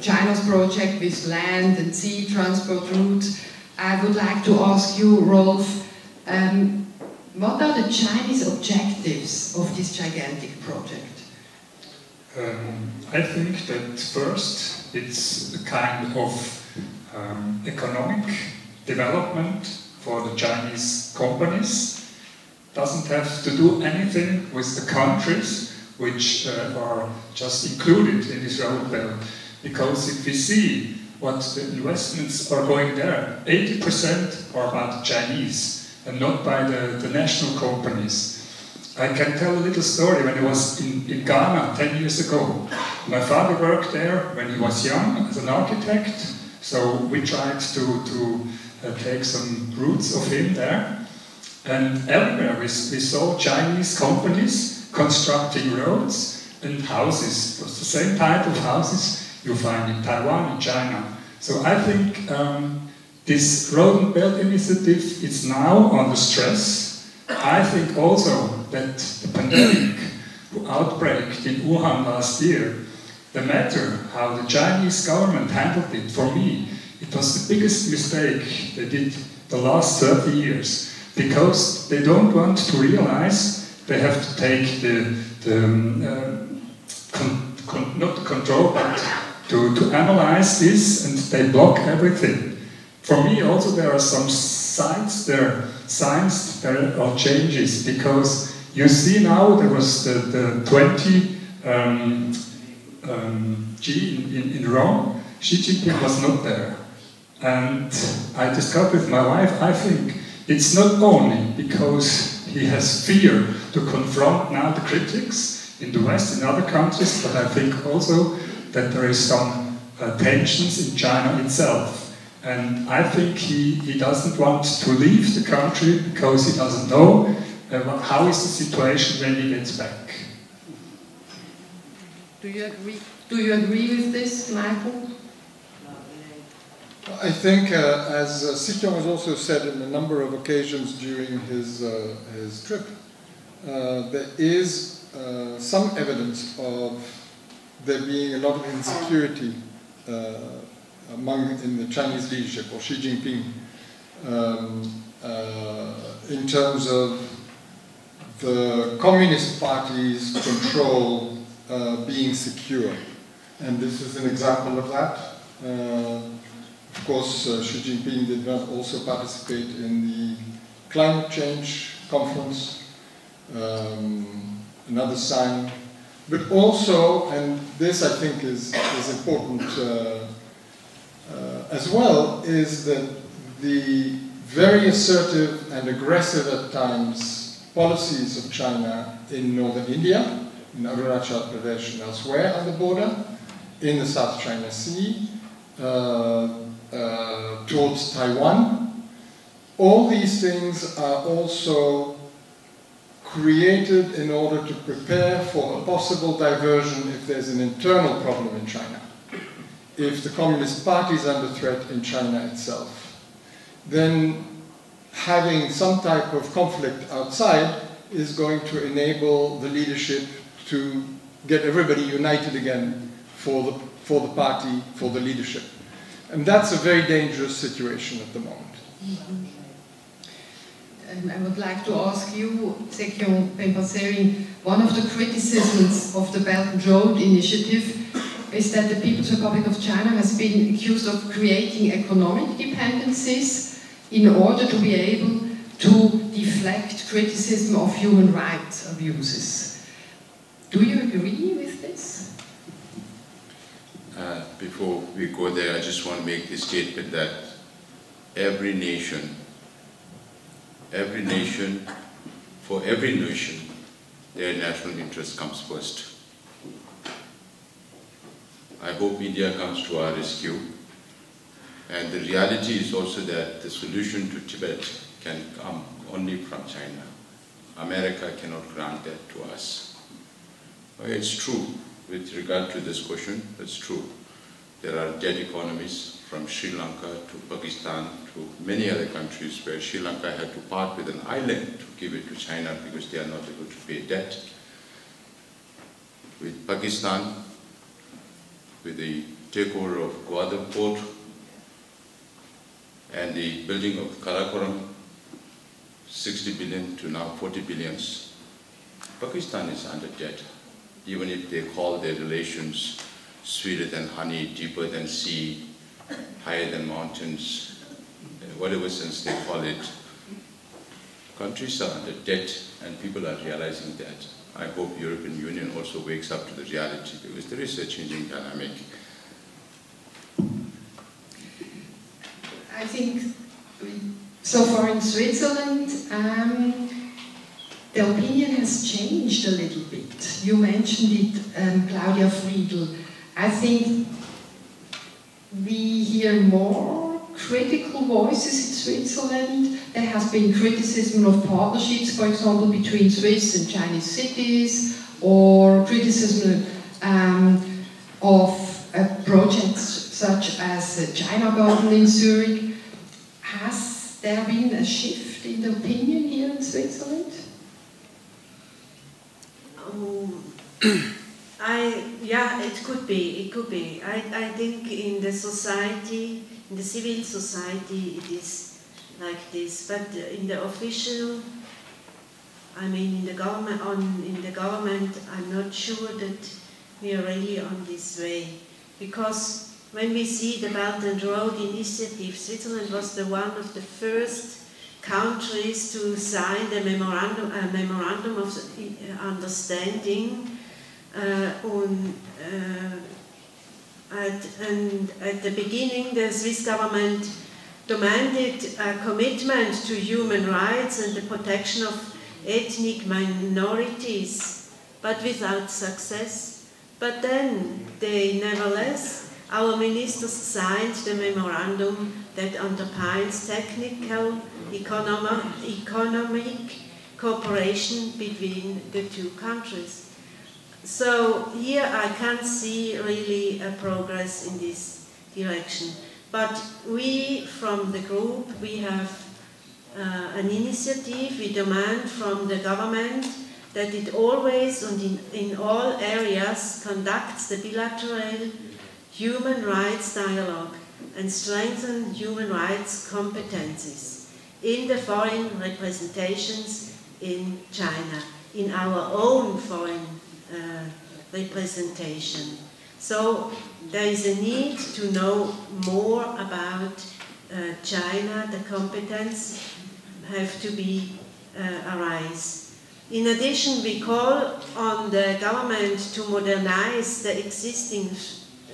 S2: China's project with land and sea transport routes. I would like to ask you, Rolf, um, what are the Chinese objectives of this gigantic project?
S7: Um, I think that first it's a kind of um, economic development for the Chinese companies. Doesn't have to do anything with the countries which uh, are just included in this road belt. Because if we see what the investments are going there, 80% are about the Chinese and not by the, the national companies. I can tell a little story when I was in, in Ghana 10 years ago. My father worked there when he was young as an architect, so we tried to, to uh, take some roots of him there. And everywhere we, we saw Chinese companies constructing roads and houses. It was the same type of houses you find in Taiwan and China. So I think um, this Road and Belt Initiative is now under stress. I think also that the pandemic outbreak in Wuhan last year, the matter how the Chinese government handled it, for me, it was the biggest mistake they did the last 30 years because they don't want to realize they have to take the, the um, con, con, not control, but to, to analyze this and they block everything. For me also there are some signs there, signs there are changes because you see now there was the, the 20 um, um, G in, in, in Rome, Xi Jinping was not there. And I discussed with my wife, I think it's not only because he has fear to confront now the critics in the West, in other countries, but I think also that there is some uh, tensions in China itself. And I think he, he doesn't want to leave the country because he doesn't know uh, how is the situation when he gets back.
S2: Do you agree? Do you agree with this, Michael?
S4: I think, uh, as uh, Sikyong has also said in a number of occasions during his, uh, his trip, uh, there is uh, some evidence of there being a lot of insecurity uh, among in the Chinese leadership or Xi Jinping um, in terms of the Communist Party's control being secure. And this is an example of that. Of course, uh, Xi Jinping did not also participate in the climate change conference, um, another sign. But also, and this I think is, is important uh, uh, as well, is that the very assertive and aggressive at times policies of China in northern India, in Arunachal Pradesh and elsewhere on the border, in the South China Sea, uh, uh, towards Taiwan. All these things are also created in order to prepare for a possible diversion if there's an internal problem in China. If the Communist Party is under threat in China itself, then having some type of conflict outside is going to enable the leadership to get everybody united again for the, for the party, for the leadership. And that's a very dangerous situation at the moment.
S2: Um, I would like to ask you, Sikyong Penpa Tsering, one of the criticisms of the Belt and Road Initiative is that the People's Republic of China has been accused of creating economic dependencies in order to be able to deflect criticism of human rights abuses. Do you agree with this?
S3: Uh, before we go there, I just want to make the statement that every nation, every nation, for every nation, their national interest comes first. I hope India comes to our rescue. And the reality is also that the solution to Tibet can come only from China. America cannot grant that to us. It's true with regard to this question, it's true. There are dead economies from Sri Lanka to Pakistan to many other countries where Sri Lanka had to part with an island to give it to China because they are not able to pay debt. With Pakistan, with the takeover of Gwadar port and the building of Karakoram, 60 billion to now 40 billions. Pakistan is under debt, even if they call their relations sweeter than honey, deeper than sea, higher than mountains, whatever sense they call it. Countries are under debt and people are realizing that. I hope European Union also wakes up to the reality because there is a changing dynamic.
S2: I think so far in Switzerland, um, the opinion has changed a little bit. You mentioned it, um, Claudia Friedl. I think we hear more critical voices in Switzerland. There has been criticism of partnerships, for example, between Swiss and Chinese cities, or criticism um, of uh, projects such as the China Garden in Zurich. Has there been a shift in the opinion here in Switzerland?
S6: Um, I yeah, it could be. It could be. I, I think in the society, in the civil society, it is like this. But in the official, I mean, in the government, on in the government, I'm not sure that we are really on this way, because when we see the Belt and Road Initiative, Switzerland was the one of the first countries to sign the memorandum, uh, memorandum of understanding on, uh, at, and at the beginning the Swiss government demanded a commitment to human rights and the protection of ethnic minorities, but without success. But then they nevertheless, our ministers signed the memorandum that underpins technical economic cooperation between the two countries. So here I can't see really a progress in this direction. But we from the group, we have uh, an initiative, we demand from the government that it always and in, in all areas conducts the bilateral human rights dialogue and strengthen human rights competencies in the foreign representations in China, in our own foreign representation. So there is a need to know more about uh, China, the competence have to be uh, arise. In addition, we call on the government to modernize the existing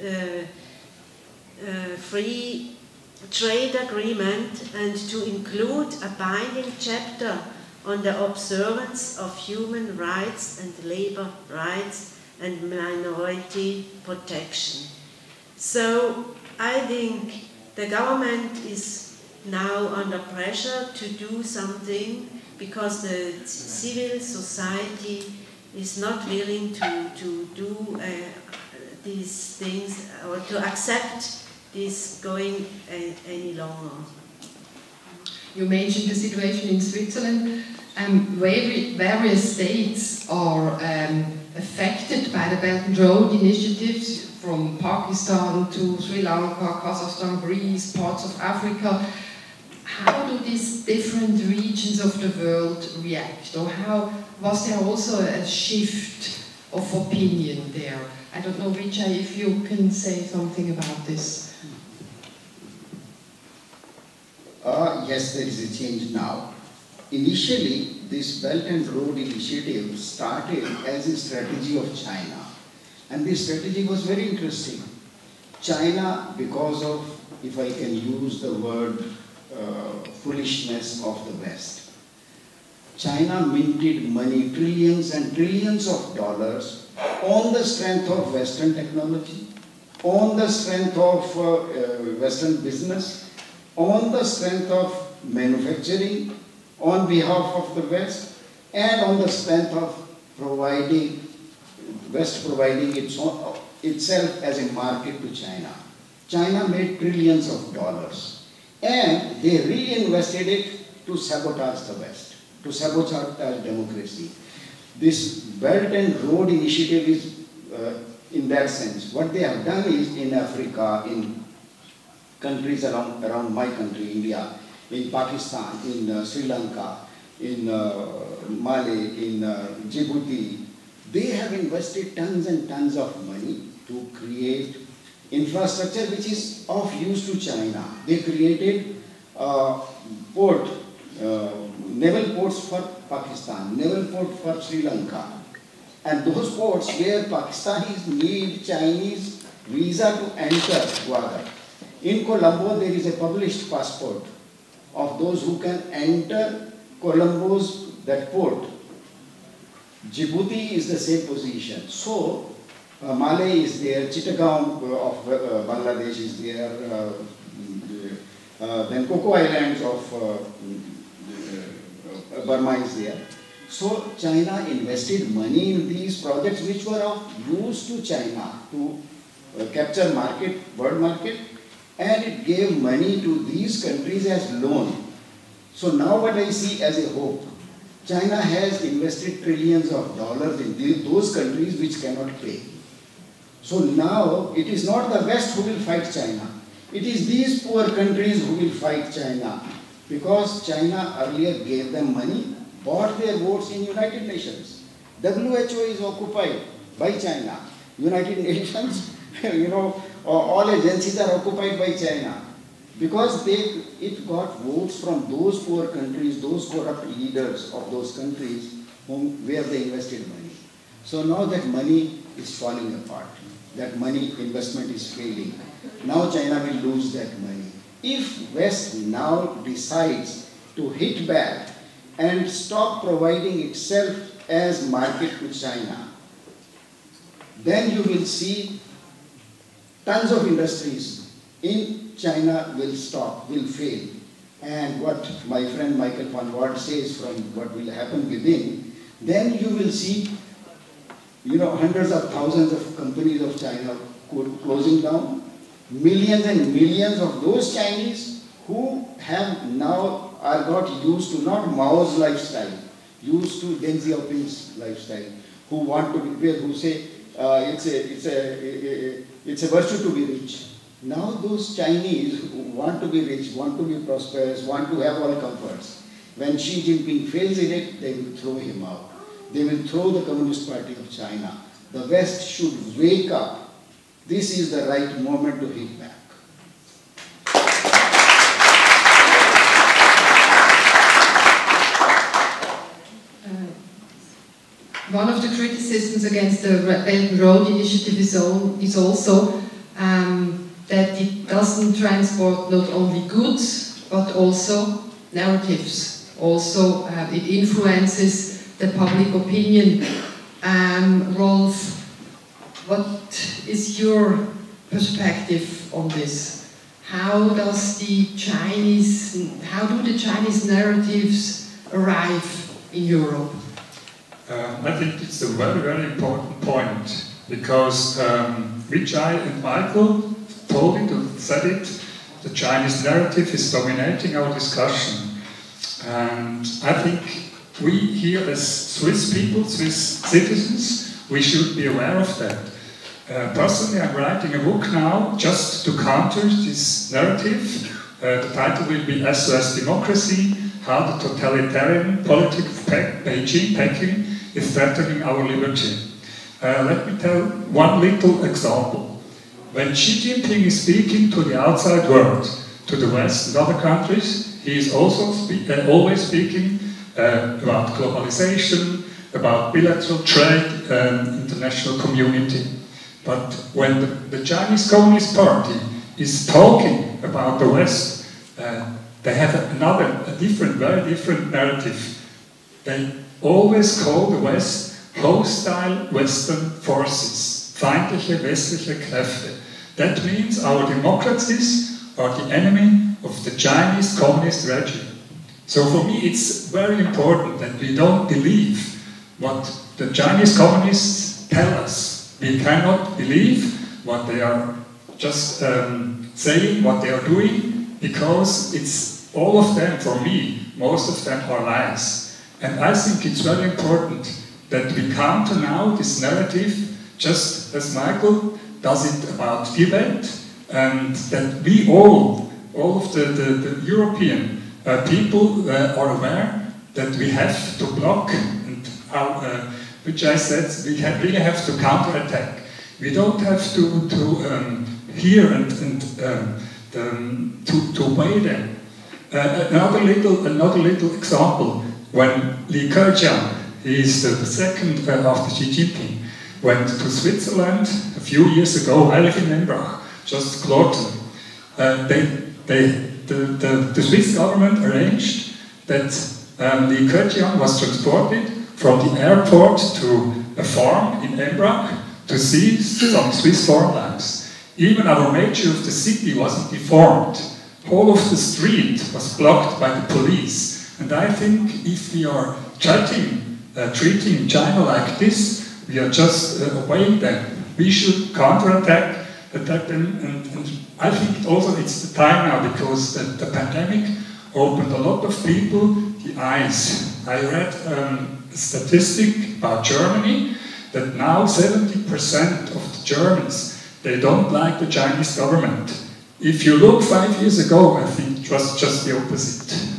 S6: uh, uh, free trade agreement and to include a binding chapter on the observance of human rights and labor rights and minority protection. So I think the government is now under pressure to do something because the civil society is not willing to, to do uh, these things or to accept this going uh, any longer.
S2: You mentioned the situation in Switzerland. Um, various states are um, affected by the Belt and Road initiatives from Pakistan to Sri Lanka, Kazakhstan, Greece, parts of Africa. How do these different regions of the world react? Or how was there also a shift of opinion there? I don't know, Vijay, if you can say something about this.
S5: Uh, yes, there is a change now. Initially, this Belt and Road Initiative started as a strategy of China. And this strategy was very interesting. China, because of, if I can use the word, uh, foolishness of the West, China minted money, trillions and trillions of dollars on the strength of Western technology, on the strength of uh, uh, Western business, on the strength of manufacturing, on behalf of the West, and on the strength of providing, West providing its own, itself as a market to China. China made trillions of dollars, and they reinvested it to sabotage the West, to sabotage democracy. This Belt and Road Initiative is uh, in that sense. What they have done is in Africa, in countries around, around my country, India, in Pakistan, in uh, Sri Lanka, in uh, Mali, in uh, Djibouti, they have invested tons and tons of money to create infrastructure which is of use to China. They created uh, port, naval ports for Pakistan, naval port for Sri Lanka. And those ports where Pakistanis need Chinese visa to enter Guadalajara. In Colombo, there is a published passport of those who can enter Colombo's that port. Djibouti is the same position. So, uh, Malé is there, Chittagong uh, of uh, Bangladesh is there, uh, uh, then Coco Islands of uh, Burma is there. So China invested money in these projects which were of use to China to capture market, world market, and it gave money to these countries as loan. So now what I see as a hope, China has invested trillions of dollars in those countries which cannot pay. So now it is not the West who will fight China. It is these poor countries who will fight China because China earlier gave them money, bought their votes in United Nations. WHO is occupied by China. United *laughs* Nations, you know, all agencies are occupied by China because they, it got votes from those poor countries, those corrupt leaders of those countries whom, where they invested money. So now that money is falling apart, that money investment is failing. Now China will lose that money. If West now decides to hit back and stop providing itself as market to China, then you will see tons of industries in China will stop, will fail. And what my friend Michael van Walt says from what will happen within, then you will see, you know, hundreds of thousands of companies of China closing down, millions and millions of those Chinese who have now are got used to not Mao's lifestyle, used to Deng Xiaoping's lifestyle, who want to be who say uh, it's a it's a it's a virtue to be rich. Now those Chinese who want to be rich, want to be prosperous, want to have all comforts, when Xi Jinping fails in it, they will throw him out. They will throw the Communist Party of China. The West should wake up. This is the right moment to hit back.
S2: One of the criticisms against the Belt and Road Initiative is, all, is also um, that it doesn't transport not only goods but also narratives. Also, uh, it influences the public opinion. Um, Rolf, what is your perspective on this? How does the Chinese, how do the Chinese narratives arrive in Europe?
S7: Uh, I think it's a very, very important point because um, and Michael told it and said it. The Chinese narrative is dominating our discussion. And I think we here as Swiss people, Swiss citizens, we should be aware of that. Uh, personally, I'm writing a book now just to counter this narrative. Uh, the title will be SOS Democracy, How the Totalitarian Politics of Beijing, Peking is threatening our liberty. Uh, let me tell one little example. When Xi Jinping is speaking to the outside world, to the West and other countries, he is also spe uh, always speaking uh, about globalization, about bilateral trade, um, international community. But when the, the, Chinese Communist Party is talking about the West, uh, they have another, a different, very different narrative. They always call the West hostile Western forces, feindliche westliche Kräfte. That means our democracies are the enemy of the Chinese Communist regime. So for me it's very important that we don't believe what the Chinese communists tell us. We cannot believe what they are just um, saying, what they are doing, because it's all of them, for me, most of them are lies. And I think it's very important that we counter now this narrative, just as Michael does it about Tibet, and that we all, all of the, the, the European uh, people uh, are aware that we have to block, and how, uh, which I said, we have, really have to counterattack. We don't have to, to um, hear and, and um, um, to, to weigh them. Uh, another little, another little example, when Li Keqiang, he is the, second uh, after Xi Jinping, went to Switzerland a few years ago, I live in Embrach, just Kloten. Uh, they, they, the, the, the, Swiss government arranged that um, Li Keqiang was transported from the airport to a farm in Embrach to see some Swiss farmlands. Even our mayor of the city wasn't informed. Whole of the street was blocked by the police. And I think if we are judging, uh, treating China like this, we are just uh, obeying them. We should counterattack attack them. And, and, I think also it's the time now because the, the, pandemic opened a lot of people the eyes. I read um, a statistic about Germany that now 70% of the Germans, they don't like the Chinese government. If you look five years ago, I think it was just the opposite.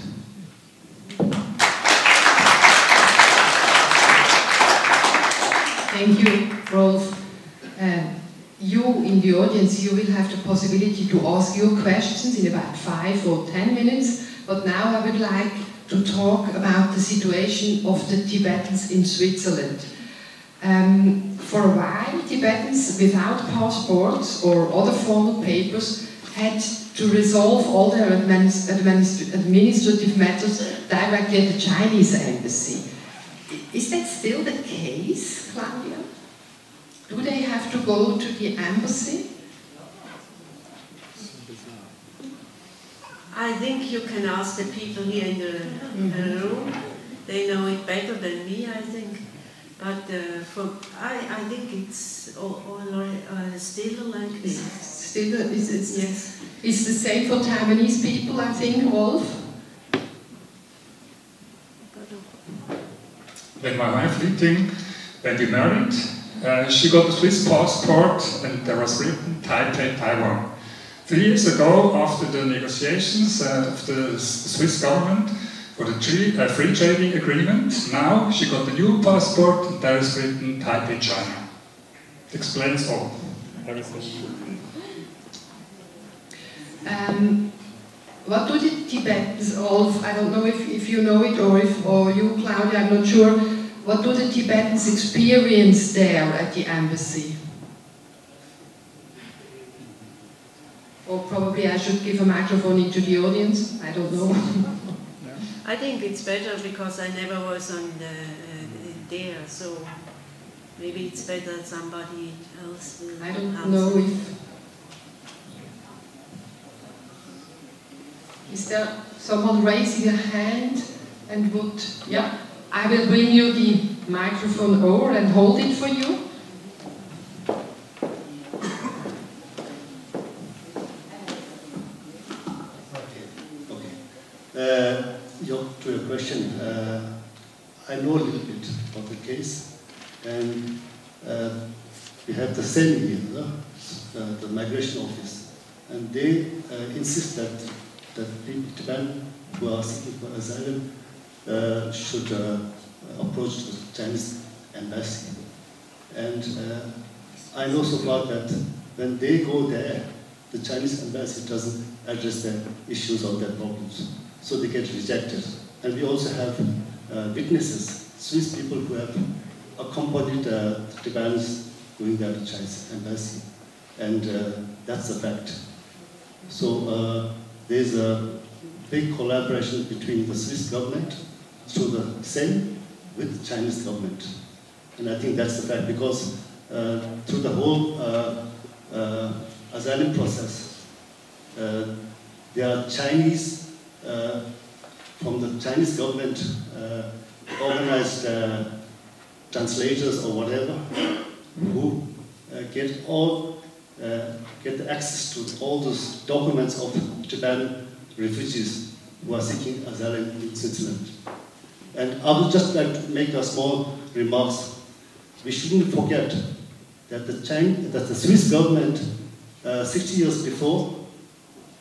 S2: Thank you, Rolf. Um, you in the audience, you will have the possibility to ask your questions in about five or ten minutes. But now I would like to talk about the situation of the Tibetans in Switzerland. Um, for a while, Tibetans without passports or other formal papers had to resolve all their administ administ administrative matters directly at the Chinese embassy. Is that still the case, Claudia? Do they have to go to the embassy?
S6: I think you can ask the people here in the mm -hmm. room. They know it better than me, I think. But uh, for I, I think it's all, all uh, still like this.
S2: Still, is it? Yes. It's the same for Taiwanese people, I think, Wolf.
S7: When my wife Li when we married, uh, she got a Swiss passport and there was written Taipei, Taiwan. Three years ago, after the negotiations uh, of the Swiss government for the tree, uh, free trading agreement, now she got a new passport and there is written Taipei, China. It explains all. Everything.
S2: Um, what do the Tibetans of, I don't know if, if you know it or if or you, Claudia, I'm not sure, what do the Tibetans experience there at the embassy? Or probably I should give a microphone into the audience, I don't know. *laughs*
S6: I think it's better because I never was on the, uh, there, so maybe it's better somebody else will
S2: I don't know if... Is there someone raising a hand and would... Yeah? I will bring you the microphone over and hold it for you.
S8: Uh, to your question, uh, I know a little bit about the case, and uh, we have the same here, uh, the migration office, and they uh, insist that that people Tibetan who are seeking for asylum uh, should uh, approach the Chinese embassy. And uh, I know so far that when they go there, the Chinese embassy doesn't address their issues or their problems. so they get rejected. And we also have uh, witnesses, Swiss people who have accompanied uh, Tibetans going there to the Chinese embassy. And uh, that's a fact. So uh, there's a big collaboration between the Swiss government through the same with the Chinese government. And I think that's the fact because uh, through the whole uh, uh, asylum process, uh, there are Chinese, uh, from the Chinese government, uh, organized translators or whatever, who get all get access to all those documents of Tibetan refugees who are seeking asylum in Switzerland. And I would just like to make a small remarks. We shouldn't forget that the, that the Swiss government, uh, 60 years before,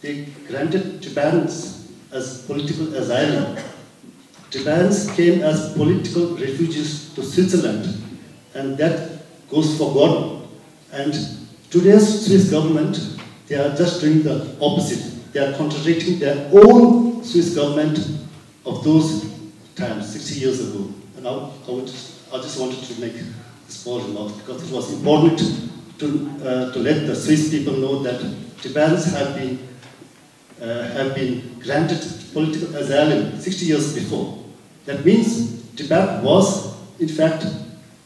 S8: they granted Tibetans as political asylum. Tibetans came as political refugees to Switzerland, and that goes forgotten. And today's Swiss government, they are just doing the opposite. They are contradicting their own Swiss government of those times, 60 years ago. And I, I, would just, I just wanted to make this small remark because it was important to, uh, to let the Swiss people know that Tibetans have been, uh, have been granted political asylum 60 years before. That means Tibet was, in fact,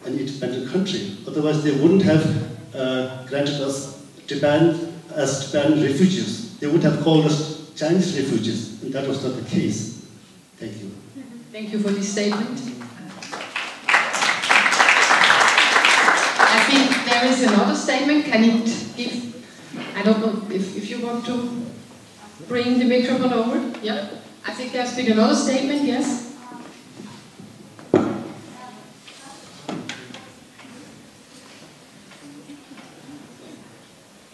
S8: an independent country. Otherwise, they wouldn't have uh, granted us Tibetan as Tibetan refugees. They would have called us Chinese refugees, and that was not the case. Thank you. *laughs*
S2: Thank you for this statement. I think there is another statement. Can it give, I don't know if, if you want to bring the microphone over. Yeah, I think there's been another statement, yes?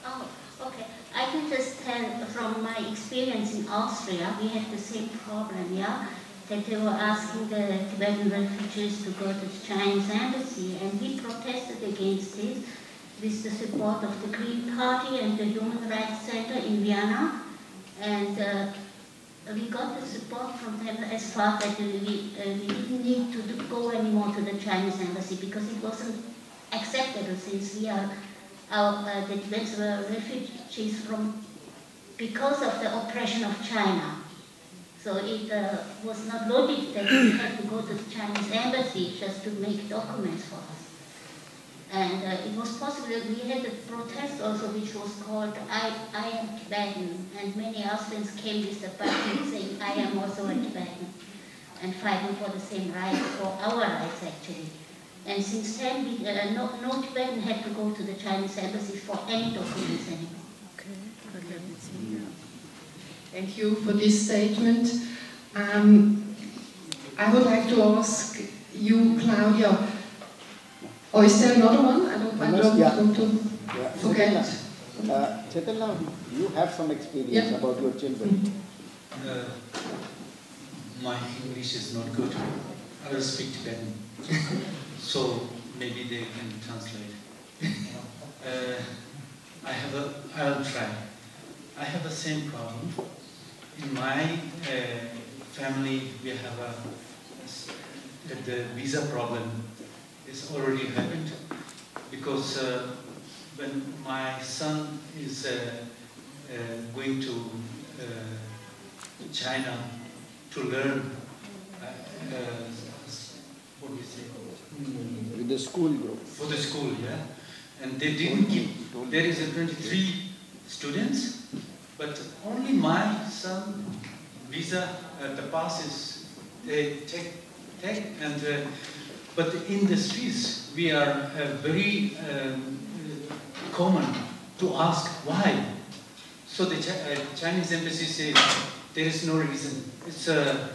S9: Oh, okay. I can just tell from my experience in Austria, we had the same problem, yeah? that they were asking the Tibetan refugees to go to the Chinese embassy, and we protested against it with the support of the Green Party and the Human Rights Center in Vienna, and uh, we got the support from them as far that we, uh, we didn't need to go anymore to the Chinese embassy because it wasn't acceptable since we are our, uh, the Tibetans were refugees from because of the oppression of China. So it uh, was not logic that we had to go to the Chinese embassy just to make documents for us. And uh, it was possible that we had a protest also which was called I, I am Tibetan and many Austrians came with the party saying I am also a Tibetan and fighting for the same rights, for our rights actually. And since then, we, uh, no, no Tibetan had to go to the Chinese embassy for any documents anymore.
S2: Okay. Thank you for this statement. Um, I would like to ask you, Claudia, or oh, is there another one? I don't, I don't
S5: yeah.
S2: want to
S5: yeah.
S2: forget.
S5: Uh, Chaitanya, you have some experience
S2: yeah.
S5: about your children.
S10: Uh, my English is not good. I will speak Tibetan. *laughs* so maybe they can translate. Uh, I have a, I'll try. I have the same problem in my uh, family, we have a, the visa problem is already happened because uh, when my son is uh, uh going to uh, China to learn, uh, what do you say?
S5: With the school group.
S10: For the school, yeah. And they didn't give, there is a 23 students, but only my son visa, uh, the passes they take, take and uh, but in the streets we are uh, very um, common to ask why. So the Ch uh, Chinese embassy says there is no reason. It's uh,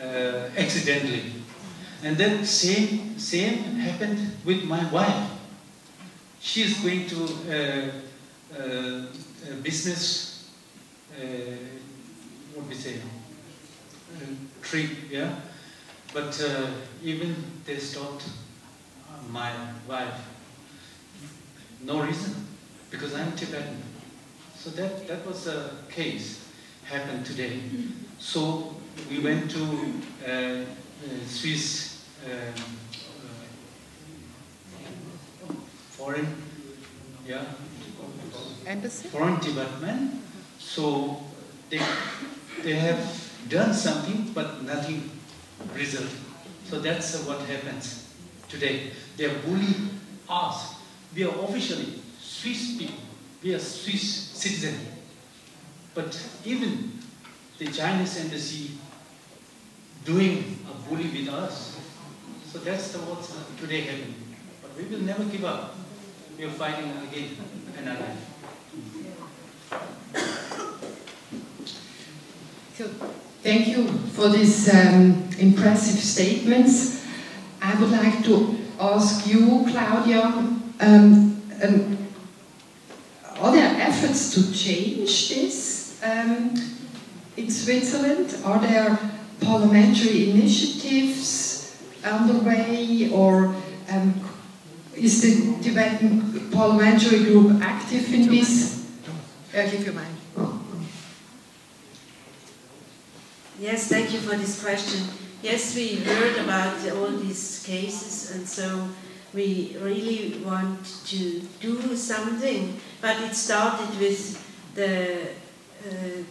S10: uh, accidentally. And then same same happened with my wife. She is going to business what we say, uh, trip, yeah. But uh, even they stopped my wife. No reason, because I'm Tibetan. So that, that was a case happened today. So we went to uh, uh, Swiss um, uh, foreign, yeah,
S2: Embassy?
S10: foreign department. So they they have done something, but nothing resulted. So that's what happens today. They bully us. We are officially Swiss people. We are Swiss citizens. But even the Chinese embassy doing a bully with us. So that's the what's today happening. But we will never give up. We are fighting again and again.
S2: So, thank you for these um, impressive statements. I would like to ask you, Claudia, um, um, are there efforts to change this um, in Switzerland? Are there parliamentary initiatives underway, or um, is the Tibetan parliamentary group active in this? I'll give.
S6: Yes, thank you for this question. Yes, we heard about all these cases, and so we really want to do something. But it started with the uh,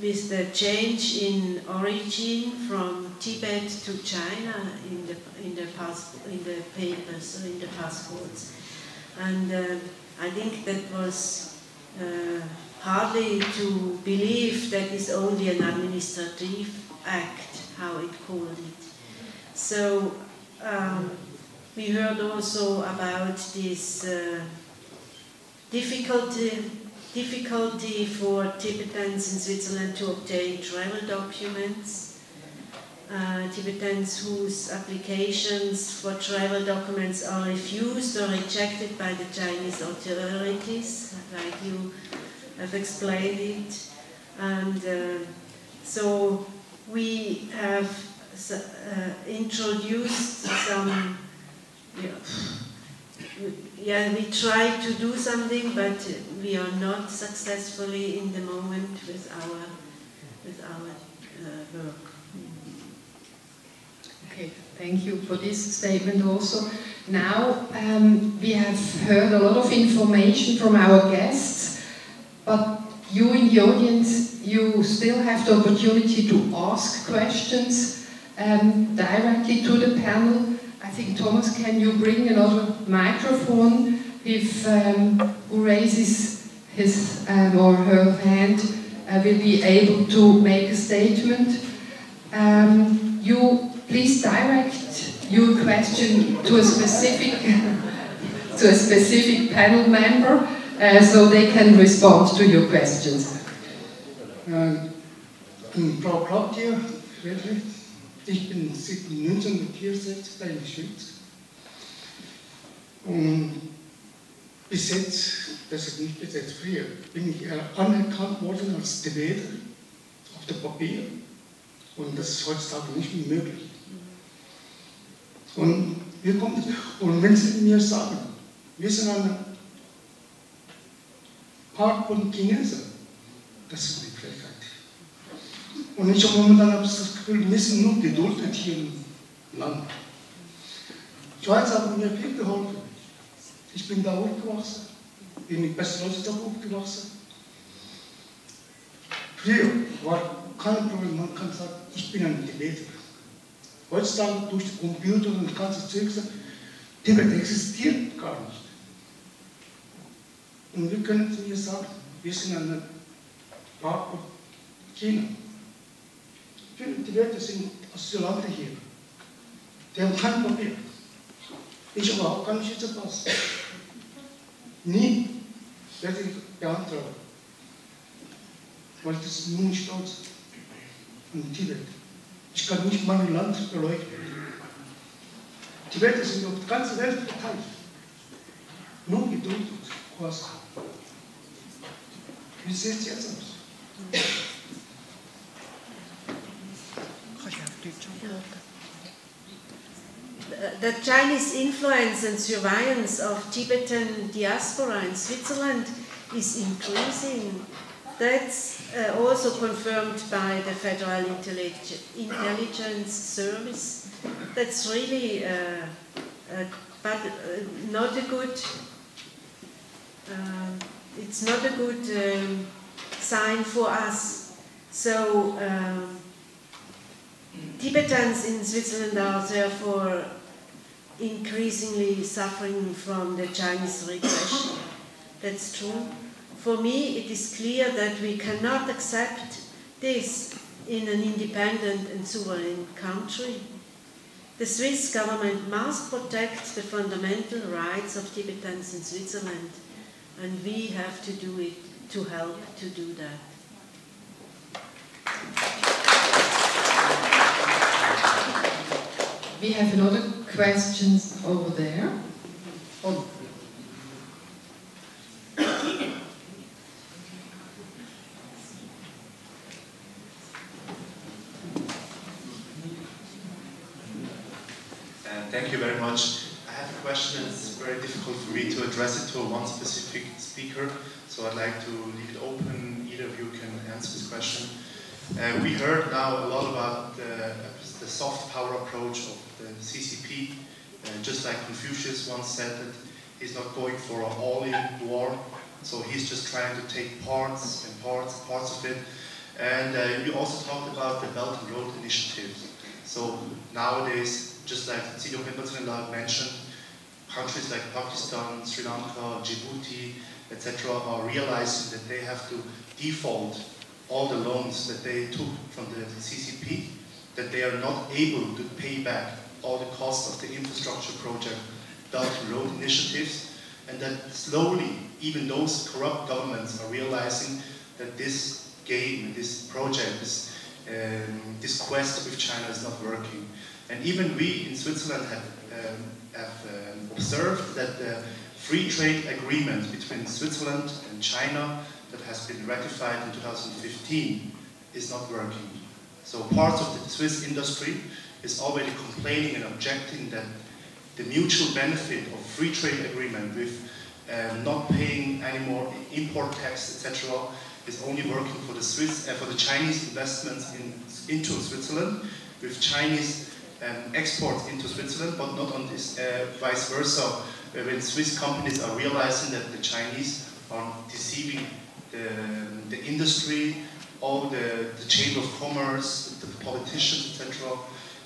S6: with the change in origin from Tibet to China in the in the pass in the papers in the passports, and uh, I think that was. Uh, hardly to believe that is only an administrative act, how it called it. So um, we heard also about this uh, difficulty, difficulty for Tibetans in Switzerland to obtain travel documents. Uh, Tibetans whose applications for travel documents are refused or rejected by the Chinese authorities, like you have explained it. And uh, so we have uh, introduced some, yeah, we try to do something, but we are not successfully in the moment with our, with our uh, work.
S2: Okay, thank you for this statement also. Now um, we have heard a lot of information from our guests, but you in the audience, you still have the opportunity to ask questions um, directly to the panel. I think, Thomas, can you bring another microphone if um, who raises his um, or her hand uh, will be able to make a statement. Um, you please direct your question to a specific *laughs* to a specific panel member uh, so they can respond to your questions.
S11: Ähm, Frau Friedrich, ich bin seit 1964 bei der Schweiz. Und bis jetzt, das ist nicht bis jetzt früher, bin ich anerkannt worden als Tibeter auf dem Papier. Und das ist heutzutage nicht mehr möglich. Und, wir kommen, und wenn Sie mir sagen, wir sind eine Part von Chinesen, das ist eine Frechheit. Und ich habe momentan das Gefühl, wir sind nur geduldet hier im Land. Die Schweiz hat mir viel geholfen. Ich bin da aufgewachsen, bin in Westdeutschland aufgewachsen. Früher war kein Problem, man kann sagen, ich bin ein Tibeter. Heutzutage durch den Computer und das ganze Zeug, Tibet existiert gar nicht. Und wir können zu mir sagen, wir sind ein Part von China. Viele Tibeter sind Asylanten hier. Die haben kein Papier. Ich habe auch keinen Schützenpass. Nie werde ich beantragen. Weil das nun stolz in Tibet. Ich kann nicht mein Land beleuchten. Tibeter sind auf der ganzen Welt verteilt. Nur Geduld und Gehorsam. Wie
S6: The Chinese influence and surveillance of Tibetan diaspora in Switzerland is increasing That's uh, also confirmed by the Federal Intelligence Service. That's really uh, uh, but uh, not a good. It's not a good um, sign for us. So um, Tibetans in Switzerland are therefore increasingly suffering from the Chinese repression. That's true. For me, it is clear that we cannot accept this in an independent and sovereign country. The Swiss government must protect the fundamental rights of Tibetans in Switzerland, and we have to do it to help to do that.
S2: We have another question over there. Oh.
S12: Uh, thank you very much. I have a question and it's very difficult for me to address it to one specific speaker, so I'd like to leave it open. Either of you can answer this question. Uh, we heard now a lot about the, the soft power approach of the CCP, uh, just like Confucius once said that he's not going for an all-in war, so he's just trying to take parts and parts, parts of it. And uh, we also talked about the Belt and Road Initiative. So nowadays, just like Sikyong Penpa Tsering la mentioned, countries like Pakistan, Sri Lanka, Djibouti, etc. are realizing that they have to default all the loans that they took from the CCP, that they are not able to pay back all the costs of the infrastructure project, Belt and Road initiatives, and that slowly even those corrupt governments are realizing that this game, this project, this, um, this quest with China is not working. And even we in Switzerland have, um, have um, observed that the free trade agreement between Switzerland and China that has been ratified in 2015 is not working. So parts of the Swiss industry is already complaining and objecting that the mutual benefit of free trade agreement with um, not paying any more import tax, etc., is only working for the Swiss uh, for the Chinese investments in, into Switzerland, with Chinese um, exports into Switzerland, but not on this, uh, vice versa, when Swiss companies are realizing that the Chinese are deceiving the, the industry, all the, the chamber of commerce, the politicians, etc.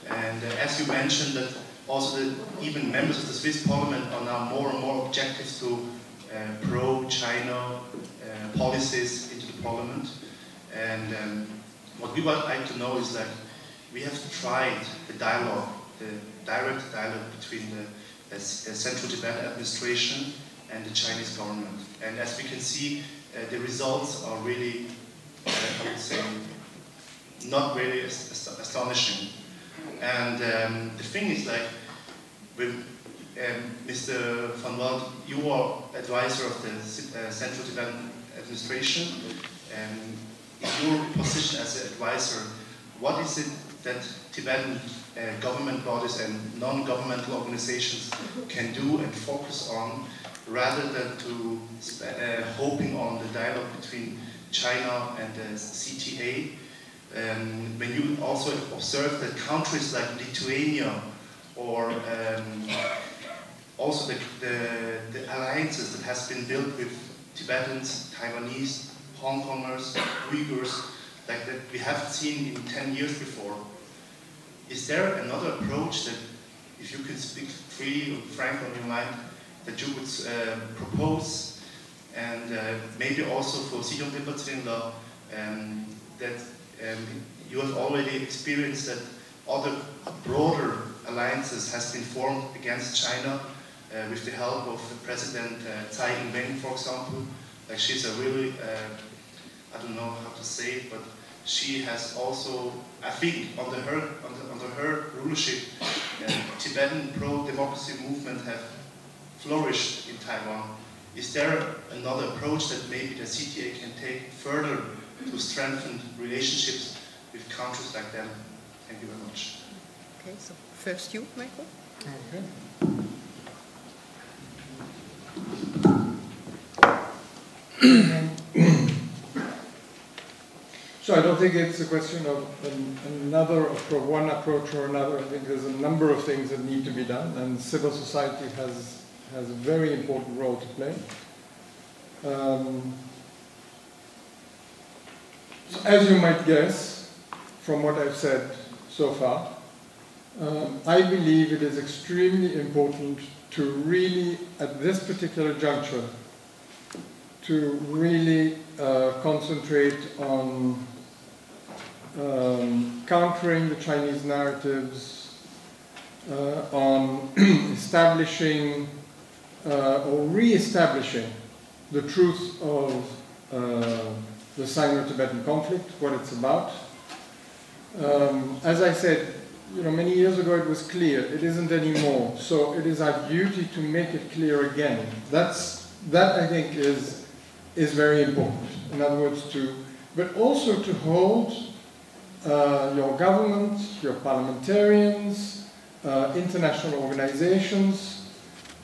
S12: And uh, as you mentioned, that also the, even members of the Swiss parliament are now more and more objective to uh, pro-China uh, policies into the parliament. And um, what we would like to know is that we have tried the dialogue, the direct dialogue between the, Central Tibet administration and the Chinese government. And as we can see, uh, the results are really, uh, I would say, not really ast astonishing. And um, the thing is like, with um, Mr. Van Walt, you are advisor of the uh, Central Tibetan Administration. And in your position as an advisor, what is it that Tibetan uh, government bodies and non-governmental organizations can do and focus on rather than to uh, hoping on the dialogue between China and the CTA. Um, when you also observe that countries like Lithuania or um, also the, the, the, alliances that has been built with Tibetans, Taiwanese, Hong Kongers, Uyghurs, like that we haven't seen in 10 years before. Is there another approach that, if you could speak freely and frank on your mind, that you would uh, propose, and uh, maybe also for Sidong Rinpoche um, that um, you have already experienced that other broader alliances has been formed against China uh, with the help of the President uh, Tsai Ing-wen, for example. Like she's a really, uh, I don't know how to say it, but she has also, I think, under her under, under her rulership, uh, Tibetan pro-democracy movement have flourished in Taiwan. Is there another approach that maybe the CTA can take further to strengthen relationships with countries like them? Thank you very much.
S2: Okay, so first you, Michael.
S4: Okay. *clears throat* I don't think it's a question of an, another approach, one approach or another. I think there's a number of things that need to be done, and civil society has has a very important role to play. Um, so as you might guess, from what I've said so far, um, I believe it is extremely important to really, at this particular juncture, to really uh, concentrate on um, countering the Chinese narratives, uh, on *clears throat* establishing uh, or re-establishing the truth of uh, the Sino-Tibetan conflict, what it's about. Um, as I said, you know, many years ago it was clear. It isn't anymore. So it is our duty to make it clear again. That's that I think is is very important. In other words, to but also to hold uh, your government, your parliamentarians, uh, international organizations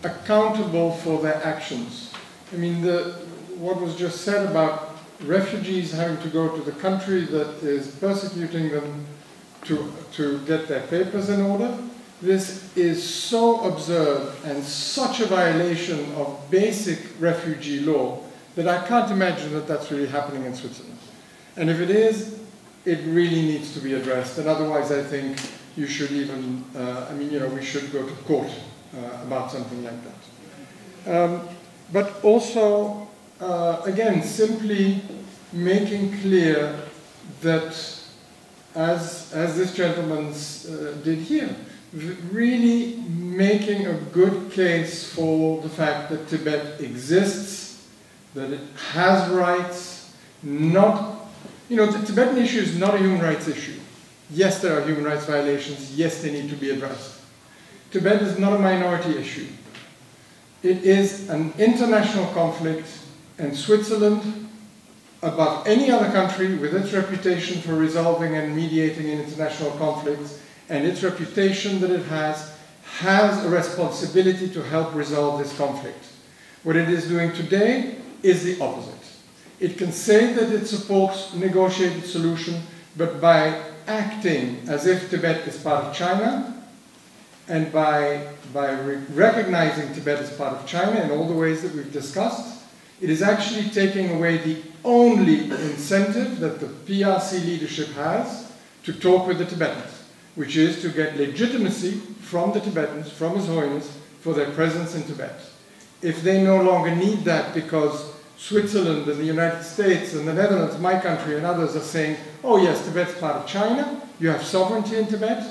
S4: accountable for their actions. I mean, the, what was just said about refugees having to go to the country that is persecuting them to, to get their papers in order. This is so absurd and such a violation of basic refugee law that I can't imagine that that's really happening in Switzerland. And if it is, it really needs to be addressed. And otherwise, I think you should even, uh, I mean, you know, we should go to court uh, about something like that. Um, but also, uh, again, simply making clear that, as, as this gentleman uh, did here, really making a good case for the fact that Tibet exists, that it has rights, not, you know, the Tibetan issue is not a human rights issue. Yes, there are human rights violations. Yes, they need to be addressed. Tibet is not a minority issue. It is an international conflict, and Switzerland, above any other country, with its reputation for resolving and mediating in international conflicts, and its reputation that it has, has a responsibility to help resolve this conflict. What it is doing today is the opposite. It can say that it supports negotiated solution, but by acting as if Tibet is part of China, and by, by re recognizing Tibet as part of China in all the ways that we've discussed, it is actually taking away the only incentive that the PRC leadership has to talk with the Tibetans, which is to get legitimacy from the Tibetans, from His Holiness, for their presence in Tibet. If they no longer need that because Switzerland and the United States and the Netherlands, my country, and others are saying, oh yes, Tibet's part of China, you have sovereignty in Tibet,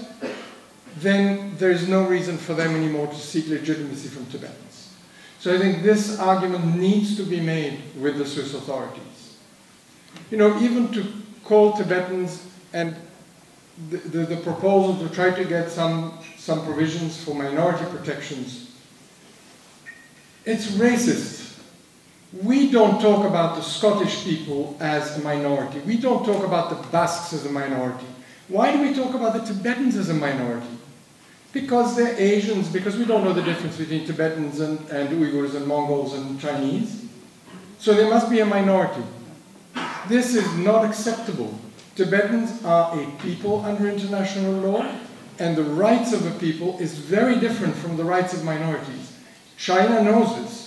S4: then there is no reason for them anymore to seek legitimacy from Tibetans. So I think this argument needs to be made with the Swiss authorities. You know, even to call Tibetans and the, the, the proposal to try to get some, some provisions for minority protections, it's racist. We don't talk about the Scottish people as a minority. We don't talk about the Basques as a minority. Why do we talk about the Tibetans as a minority? Because they're Asians, because we don't know the difference between Tibetans and, and Uyghurs and Mongols and Chinese. So they must be a minority. This is not acceptable. Tibetans are a people under international law, and the rights of a people is very different from the rights of minorities. China knows this.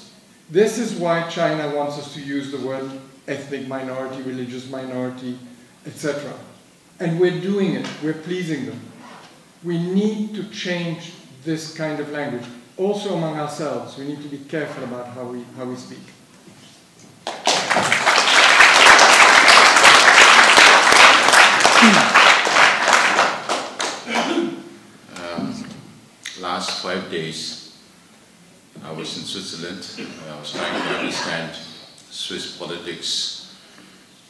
S4: This is why China wants us to use the word ethnic minority, religious minority, etc. And we're doing it, we're pleasing them we need to change this kind of language. Also among ourselves, we need to be careful about how we, how we speak.
S3: Um, last five days, I was in Switzerland. I was trying to understand Swiss politics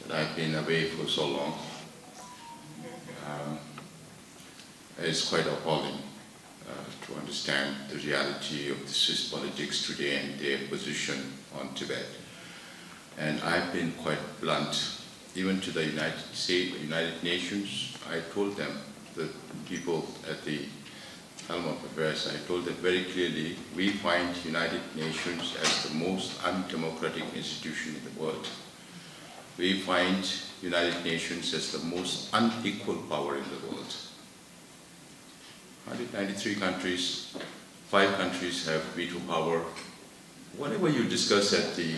S3: that I've been away for so long. Um, it's quite appalling uh, to understand the reality of the Swiss politics today and their position on Tibet. And I've been quite blunt, even to the United States, United Nations. I told them, the people at the helm of I told them very clearly, we find United Nations as the most undemocratic institution in the world we find United Nations as the most unequal power in the world. 193 countries, five countries have veto power. Whatever you discuss at the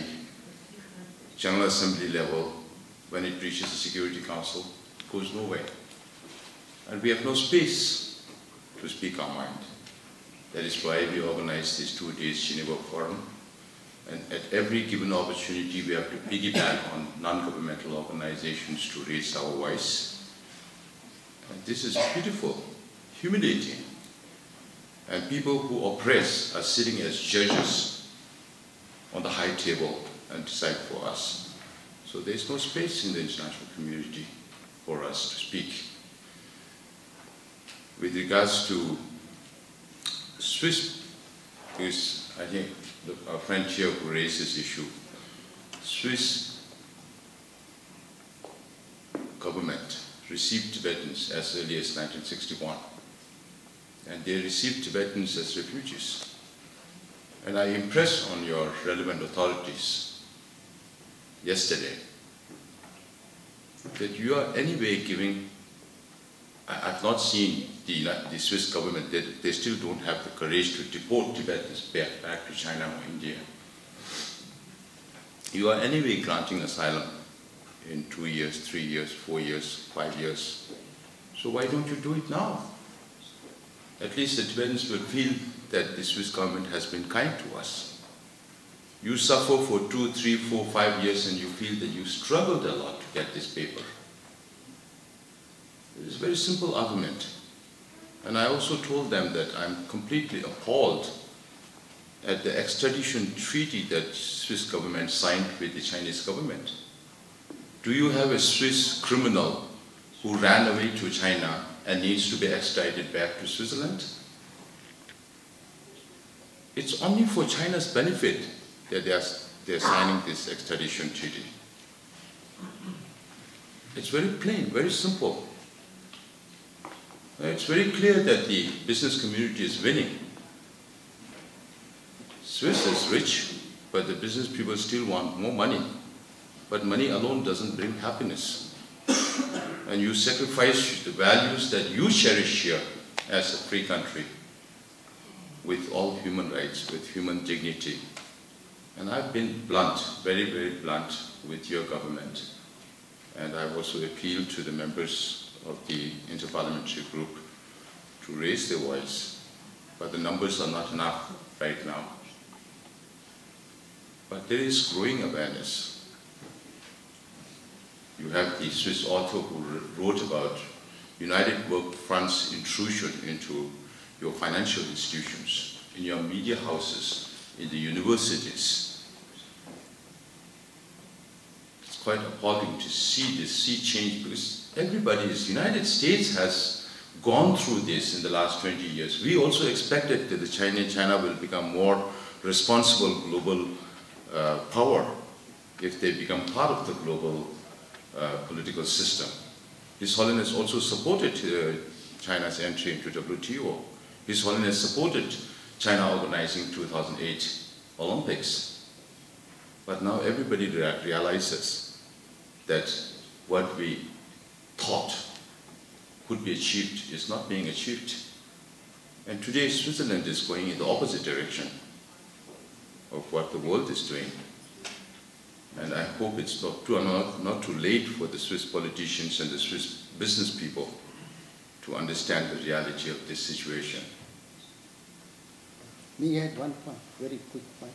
S3: General Assembly level, when it reaches the Security Council, goes nowhere. And we have no space to speak our mind. That is why we organize this two days Geneva Forum. And at every given opportunity, we have to piggyback on non-governmental organizations to raise our voice. And this is beautiful, humiliating. And people who oppress are sitting as judges on the high table and decide for us. So there's no space in the international community for us to speak. With regards to Swiss, because I think the, our friend here who raised this issue, Swiss government received Tibetans as early as 1961. And they received Tibetans as refugees. And I impress on your relevant authorities yesterday that you are anyway giving, I, have not seen the, the Swiss government, they, they still don't have the courage to deport Tibetans back, back to China or India. You are anyway granting asylum in two years, three years, four years, five years. So why don't you do it now? At least the Tibetans will feel that the Swiss government has been kind to us. You suffer for two, three, four, five years and you feel that you struggled a lot to get this paper. It is a very simple argument. And I also told them that I'm completely appalled at the extradition treaty that Swiss government signed with the Chinese government. Do you have a Swiss criminal who ran away to China and needs to be extradited back to Switzerland? It's only for China's benefit that they are, they are signing this extradition treaty. It's very plain, very simple. Uh, it's very clear that the business community is winning. Swiss is rich, but the business people still want more money. But money alone doesn't bring happiness. and you sacrifice the values that you cherish here as a free country with all human rights, with human dignity. And I've been blunt, very, very blunt with your government. And I've also appealed to the members of the interparliamentary group to raise their voice, but the numbers are not enough right now. But there is growing awareness. You have the Swiss author who wrote about United Work Front's intrusion into your financial institutions, in your media houses, in the universities. It's quite appalling to see this sea change because everybody is, United States has gone through this in the last 20 years. We also expected that the China, China will become more responsible global uh, power if they become part of the global uh, political system. His Holiness also supported uh, China's entry into WTO. His Holiness supported China organizing 2008 Olympics. But now everybody realizes that what we thought could be achieved is not being achieved. And today Switzerland is going in the opposite direction of what the world is doing. And I hope it's not too, not, not too late for the Swiss politicians and the Swiss business people to understand the reality of this situation.
S5: Me add one point, very quick point.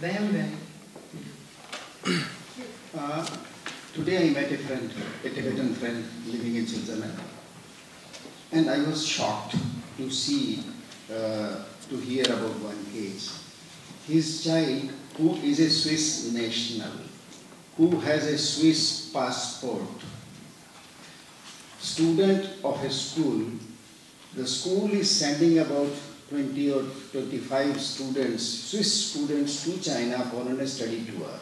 S2: Very, very. *coughs*
S5: Uh, Today I met a friend, a Tibetan friend living in Switzerland, and I was shocked to see, uh, to hear about one case. His child, who is a Swiss national, who has a Swiss passport, student of a school, the school is sending about 20 or 25 students, Swiss students to China for a study tour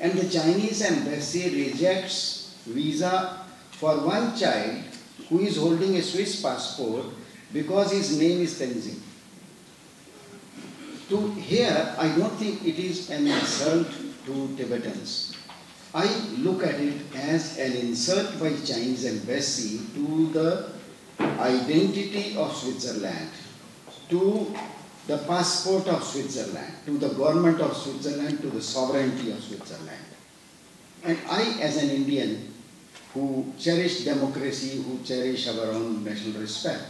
S5: and the Chinese embassy rejects visa for one child who is holding a Swiss passport because his name is Tenzing. To here, I don't think it is an insult to Tibetans. I look at it as an insult by Chinese embassy to the identity of Switzerland, to the passport of Switzerland, to the government of Switzerland, to the sovereignty of Switzerland. And I, as an Indian who cherish democracy, who cherish our own national respect,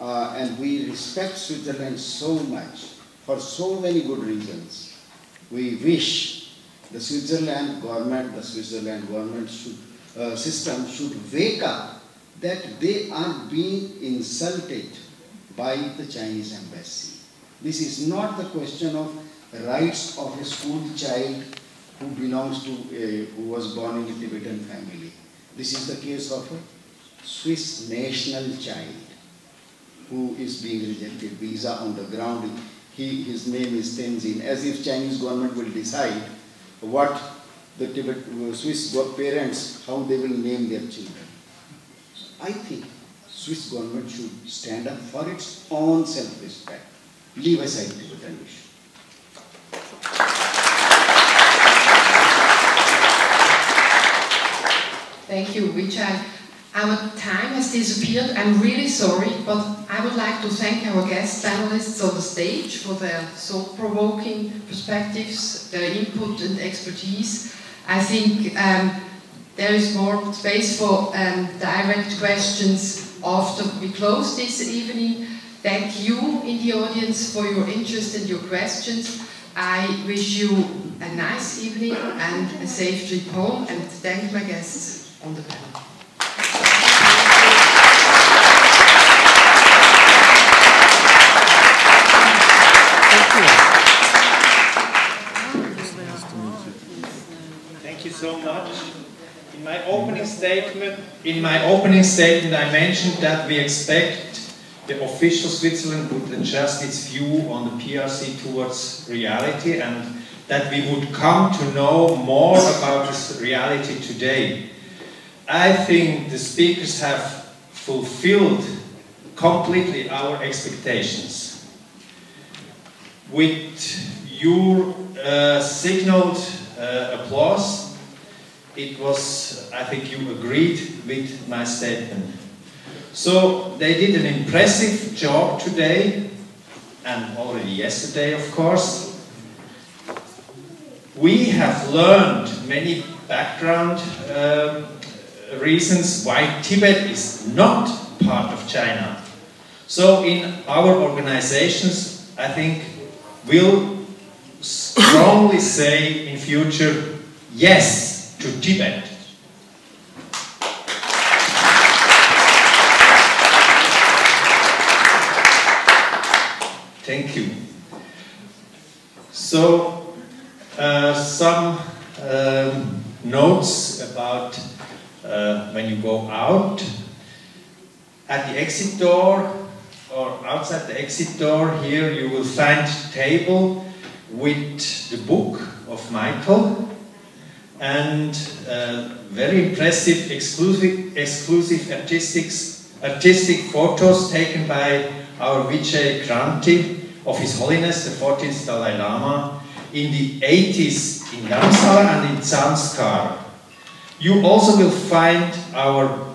S5: uh, and we respect Switzerland so much for so many good reasons. We wish the Switzerland government, the Switzerland government should, uh, system should wake up that they are being insulted by the Chinese embassy. This is not the question of rights of a school child who belongs to, a, who was born in a Tibetan family. This is the case of a Swiss national child who is being rejected visa on the ground. He, his name is Tenzin, as if Chinese government will decide what the Tibet, uh, Swiss parents, how they will name their children. I think Swiss government should stand up for its own self-respect. Leave aside Tibetan issue.
S2: Thank you, Richard. Our time has disappeared. I'm really sorry, but I would like to thank our guest panelists on the stage for their thought-provoking perspectives, their input and expertise. I think um, there is more space for um, direct questions after we close this evening. Thank you in the audience for your interest and your questions. I wish you a nice evening and a safe trip home and thank my guests on the panel.
S1: Thank you so much. In my opening statement, in my opening statement, I mentioned that we expect the official Switzerland would adjust its view on the PRC towards reality and that we would come to know more about this reality today. I think the speakers have fulfilled completely our expectations. With your uh, signaled uh, applause, it was, I think you agreed with my statement. So they did an impressive job today, and already yesterday, of course. We have learned many background um, reasons why Tibet is not part of China. So in our organizations, I think we'll strongly say in future yes to Tibet. Thank you. So, uh, some um, notes about uh, when you go out. At the exit door or outside the exit door here you will find table with the book of Michael and uh, very impressive exclusive, exclusive artistic, artistic photos taken by our Vijay Kranti of His Holiness the 14th Dalai Lama in the 80s in Dharamsala and in Zanskar. You also will find our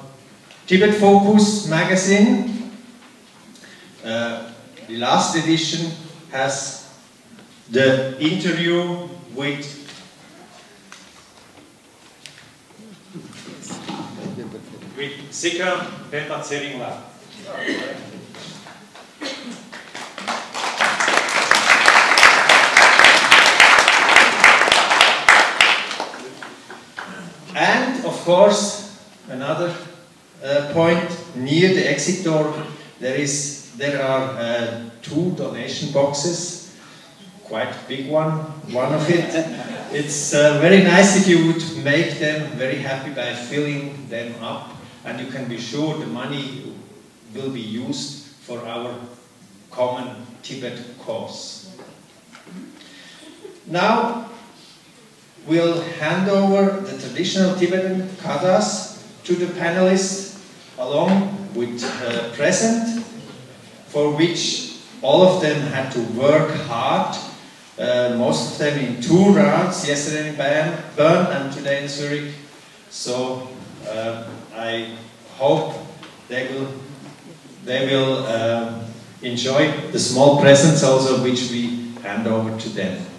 S1: Tibet Focus magazine. Uh, the last edition has the interview with with Sika Pepa Zeringla. And of course, another uh, point. Near the exit door, there is there are uh, two donation boxes, quite big one, one of it. it's uh, very nice if you would make them very happy by filling them up, and you can be sure the money will be used for our common Tibet cause. Now, we'll hand over the traditional Tibetan kathas to the panelists along with a present for which all of them had to work hard uh, most of them in two rounds, yesterday in Bern, Bern and today in Zurich. So uh, I hope they will, they will um, enjoy the small presents also which we hand over to them.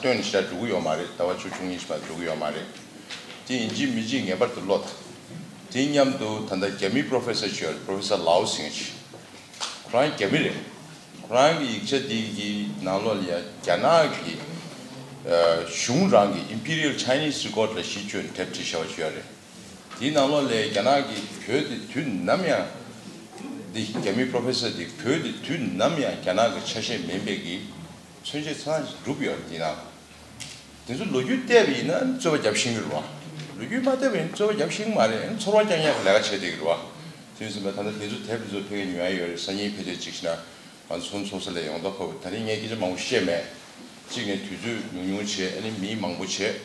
S3: tuen shira dhugu yo ma re, tawa chu chungi shima dhugu yo ma re. Ti inji miji ngebar tu lot. Ti nyam tu tanda kemi professor chiyo, professor Lau Singh chi. Kurang kemi re. Kurang ki ikcha di ki nalo liya gyana ki shung eh, rang ki imperial Chinese record la shi chun tep chi shao chiyo re. Ti nalo liya gyana ki pyo di tun namya di kemi professor di pyo di tun namya gyana ki chashe membe ki 春节参加入表的呢。 드 시춘 탭지 셔셔레 디 나로레 자나기 ködi tün 남야 디 개미 프로페서 디 ködi tün 남야 자나기 차셰 멤베기 천재 산 루비어 디나 그래서 로유 때비는 저 잡싱으로 와 루유 마대빈 저 잡싱 말에 서로 장이야 내가 쳐되기로 와 그래서 뭐 다들 대주 대비조 되게 유아열 선이 페이지 직시나 완전 소설의 영도법 다른 얘기 좀 하고 시험에 지금 뒤주 용용치에 아니 미망부치에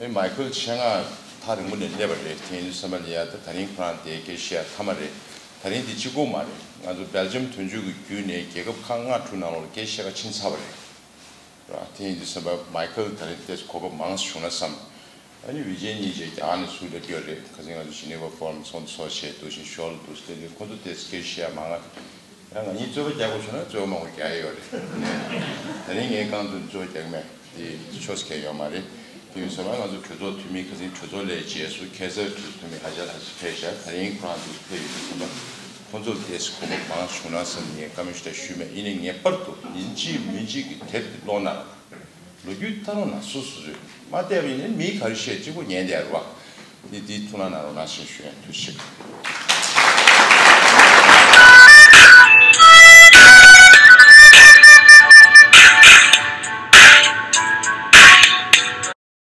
S3: 아니 마이클 치앙아 다른 분들 내버려 테니 서말이야 다른 프란테 계시야 타마레 다른 뒤지고 말이 아주 벨gium tun주 균의 계급 강화 투나로 계시가 친사버려 테니 서바 마이클 다른 때 고급 망스 슈나삼 아니 위젠이 이제 안에 수를 비어래 가정 아주 시네버 폼 손소시에 도시 숄 도스테 콘도 데스케시아 망아 양 아니 저거 자고 저는 저 먹을 게 아니에요. 다른 게 간도 저 때문에 이 초스케 요 말이 비유서만 아주 교조 투미 그지 교조래 지에서 계속 투미 하자 스페셜 다른 프란트 스페 셜 콘도 데스 고급 망아 슈나선 예 까미시다 슈메 이닝 예 빠르도 인지 민지 대 로나 로규타노나 수수주 마테비는 미 가르시에 지고 년대로 와. 이 뒤투나나로 나신 슈에 투식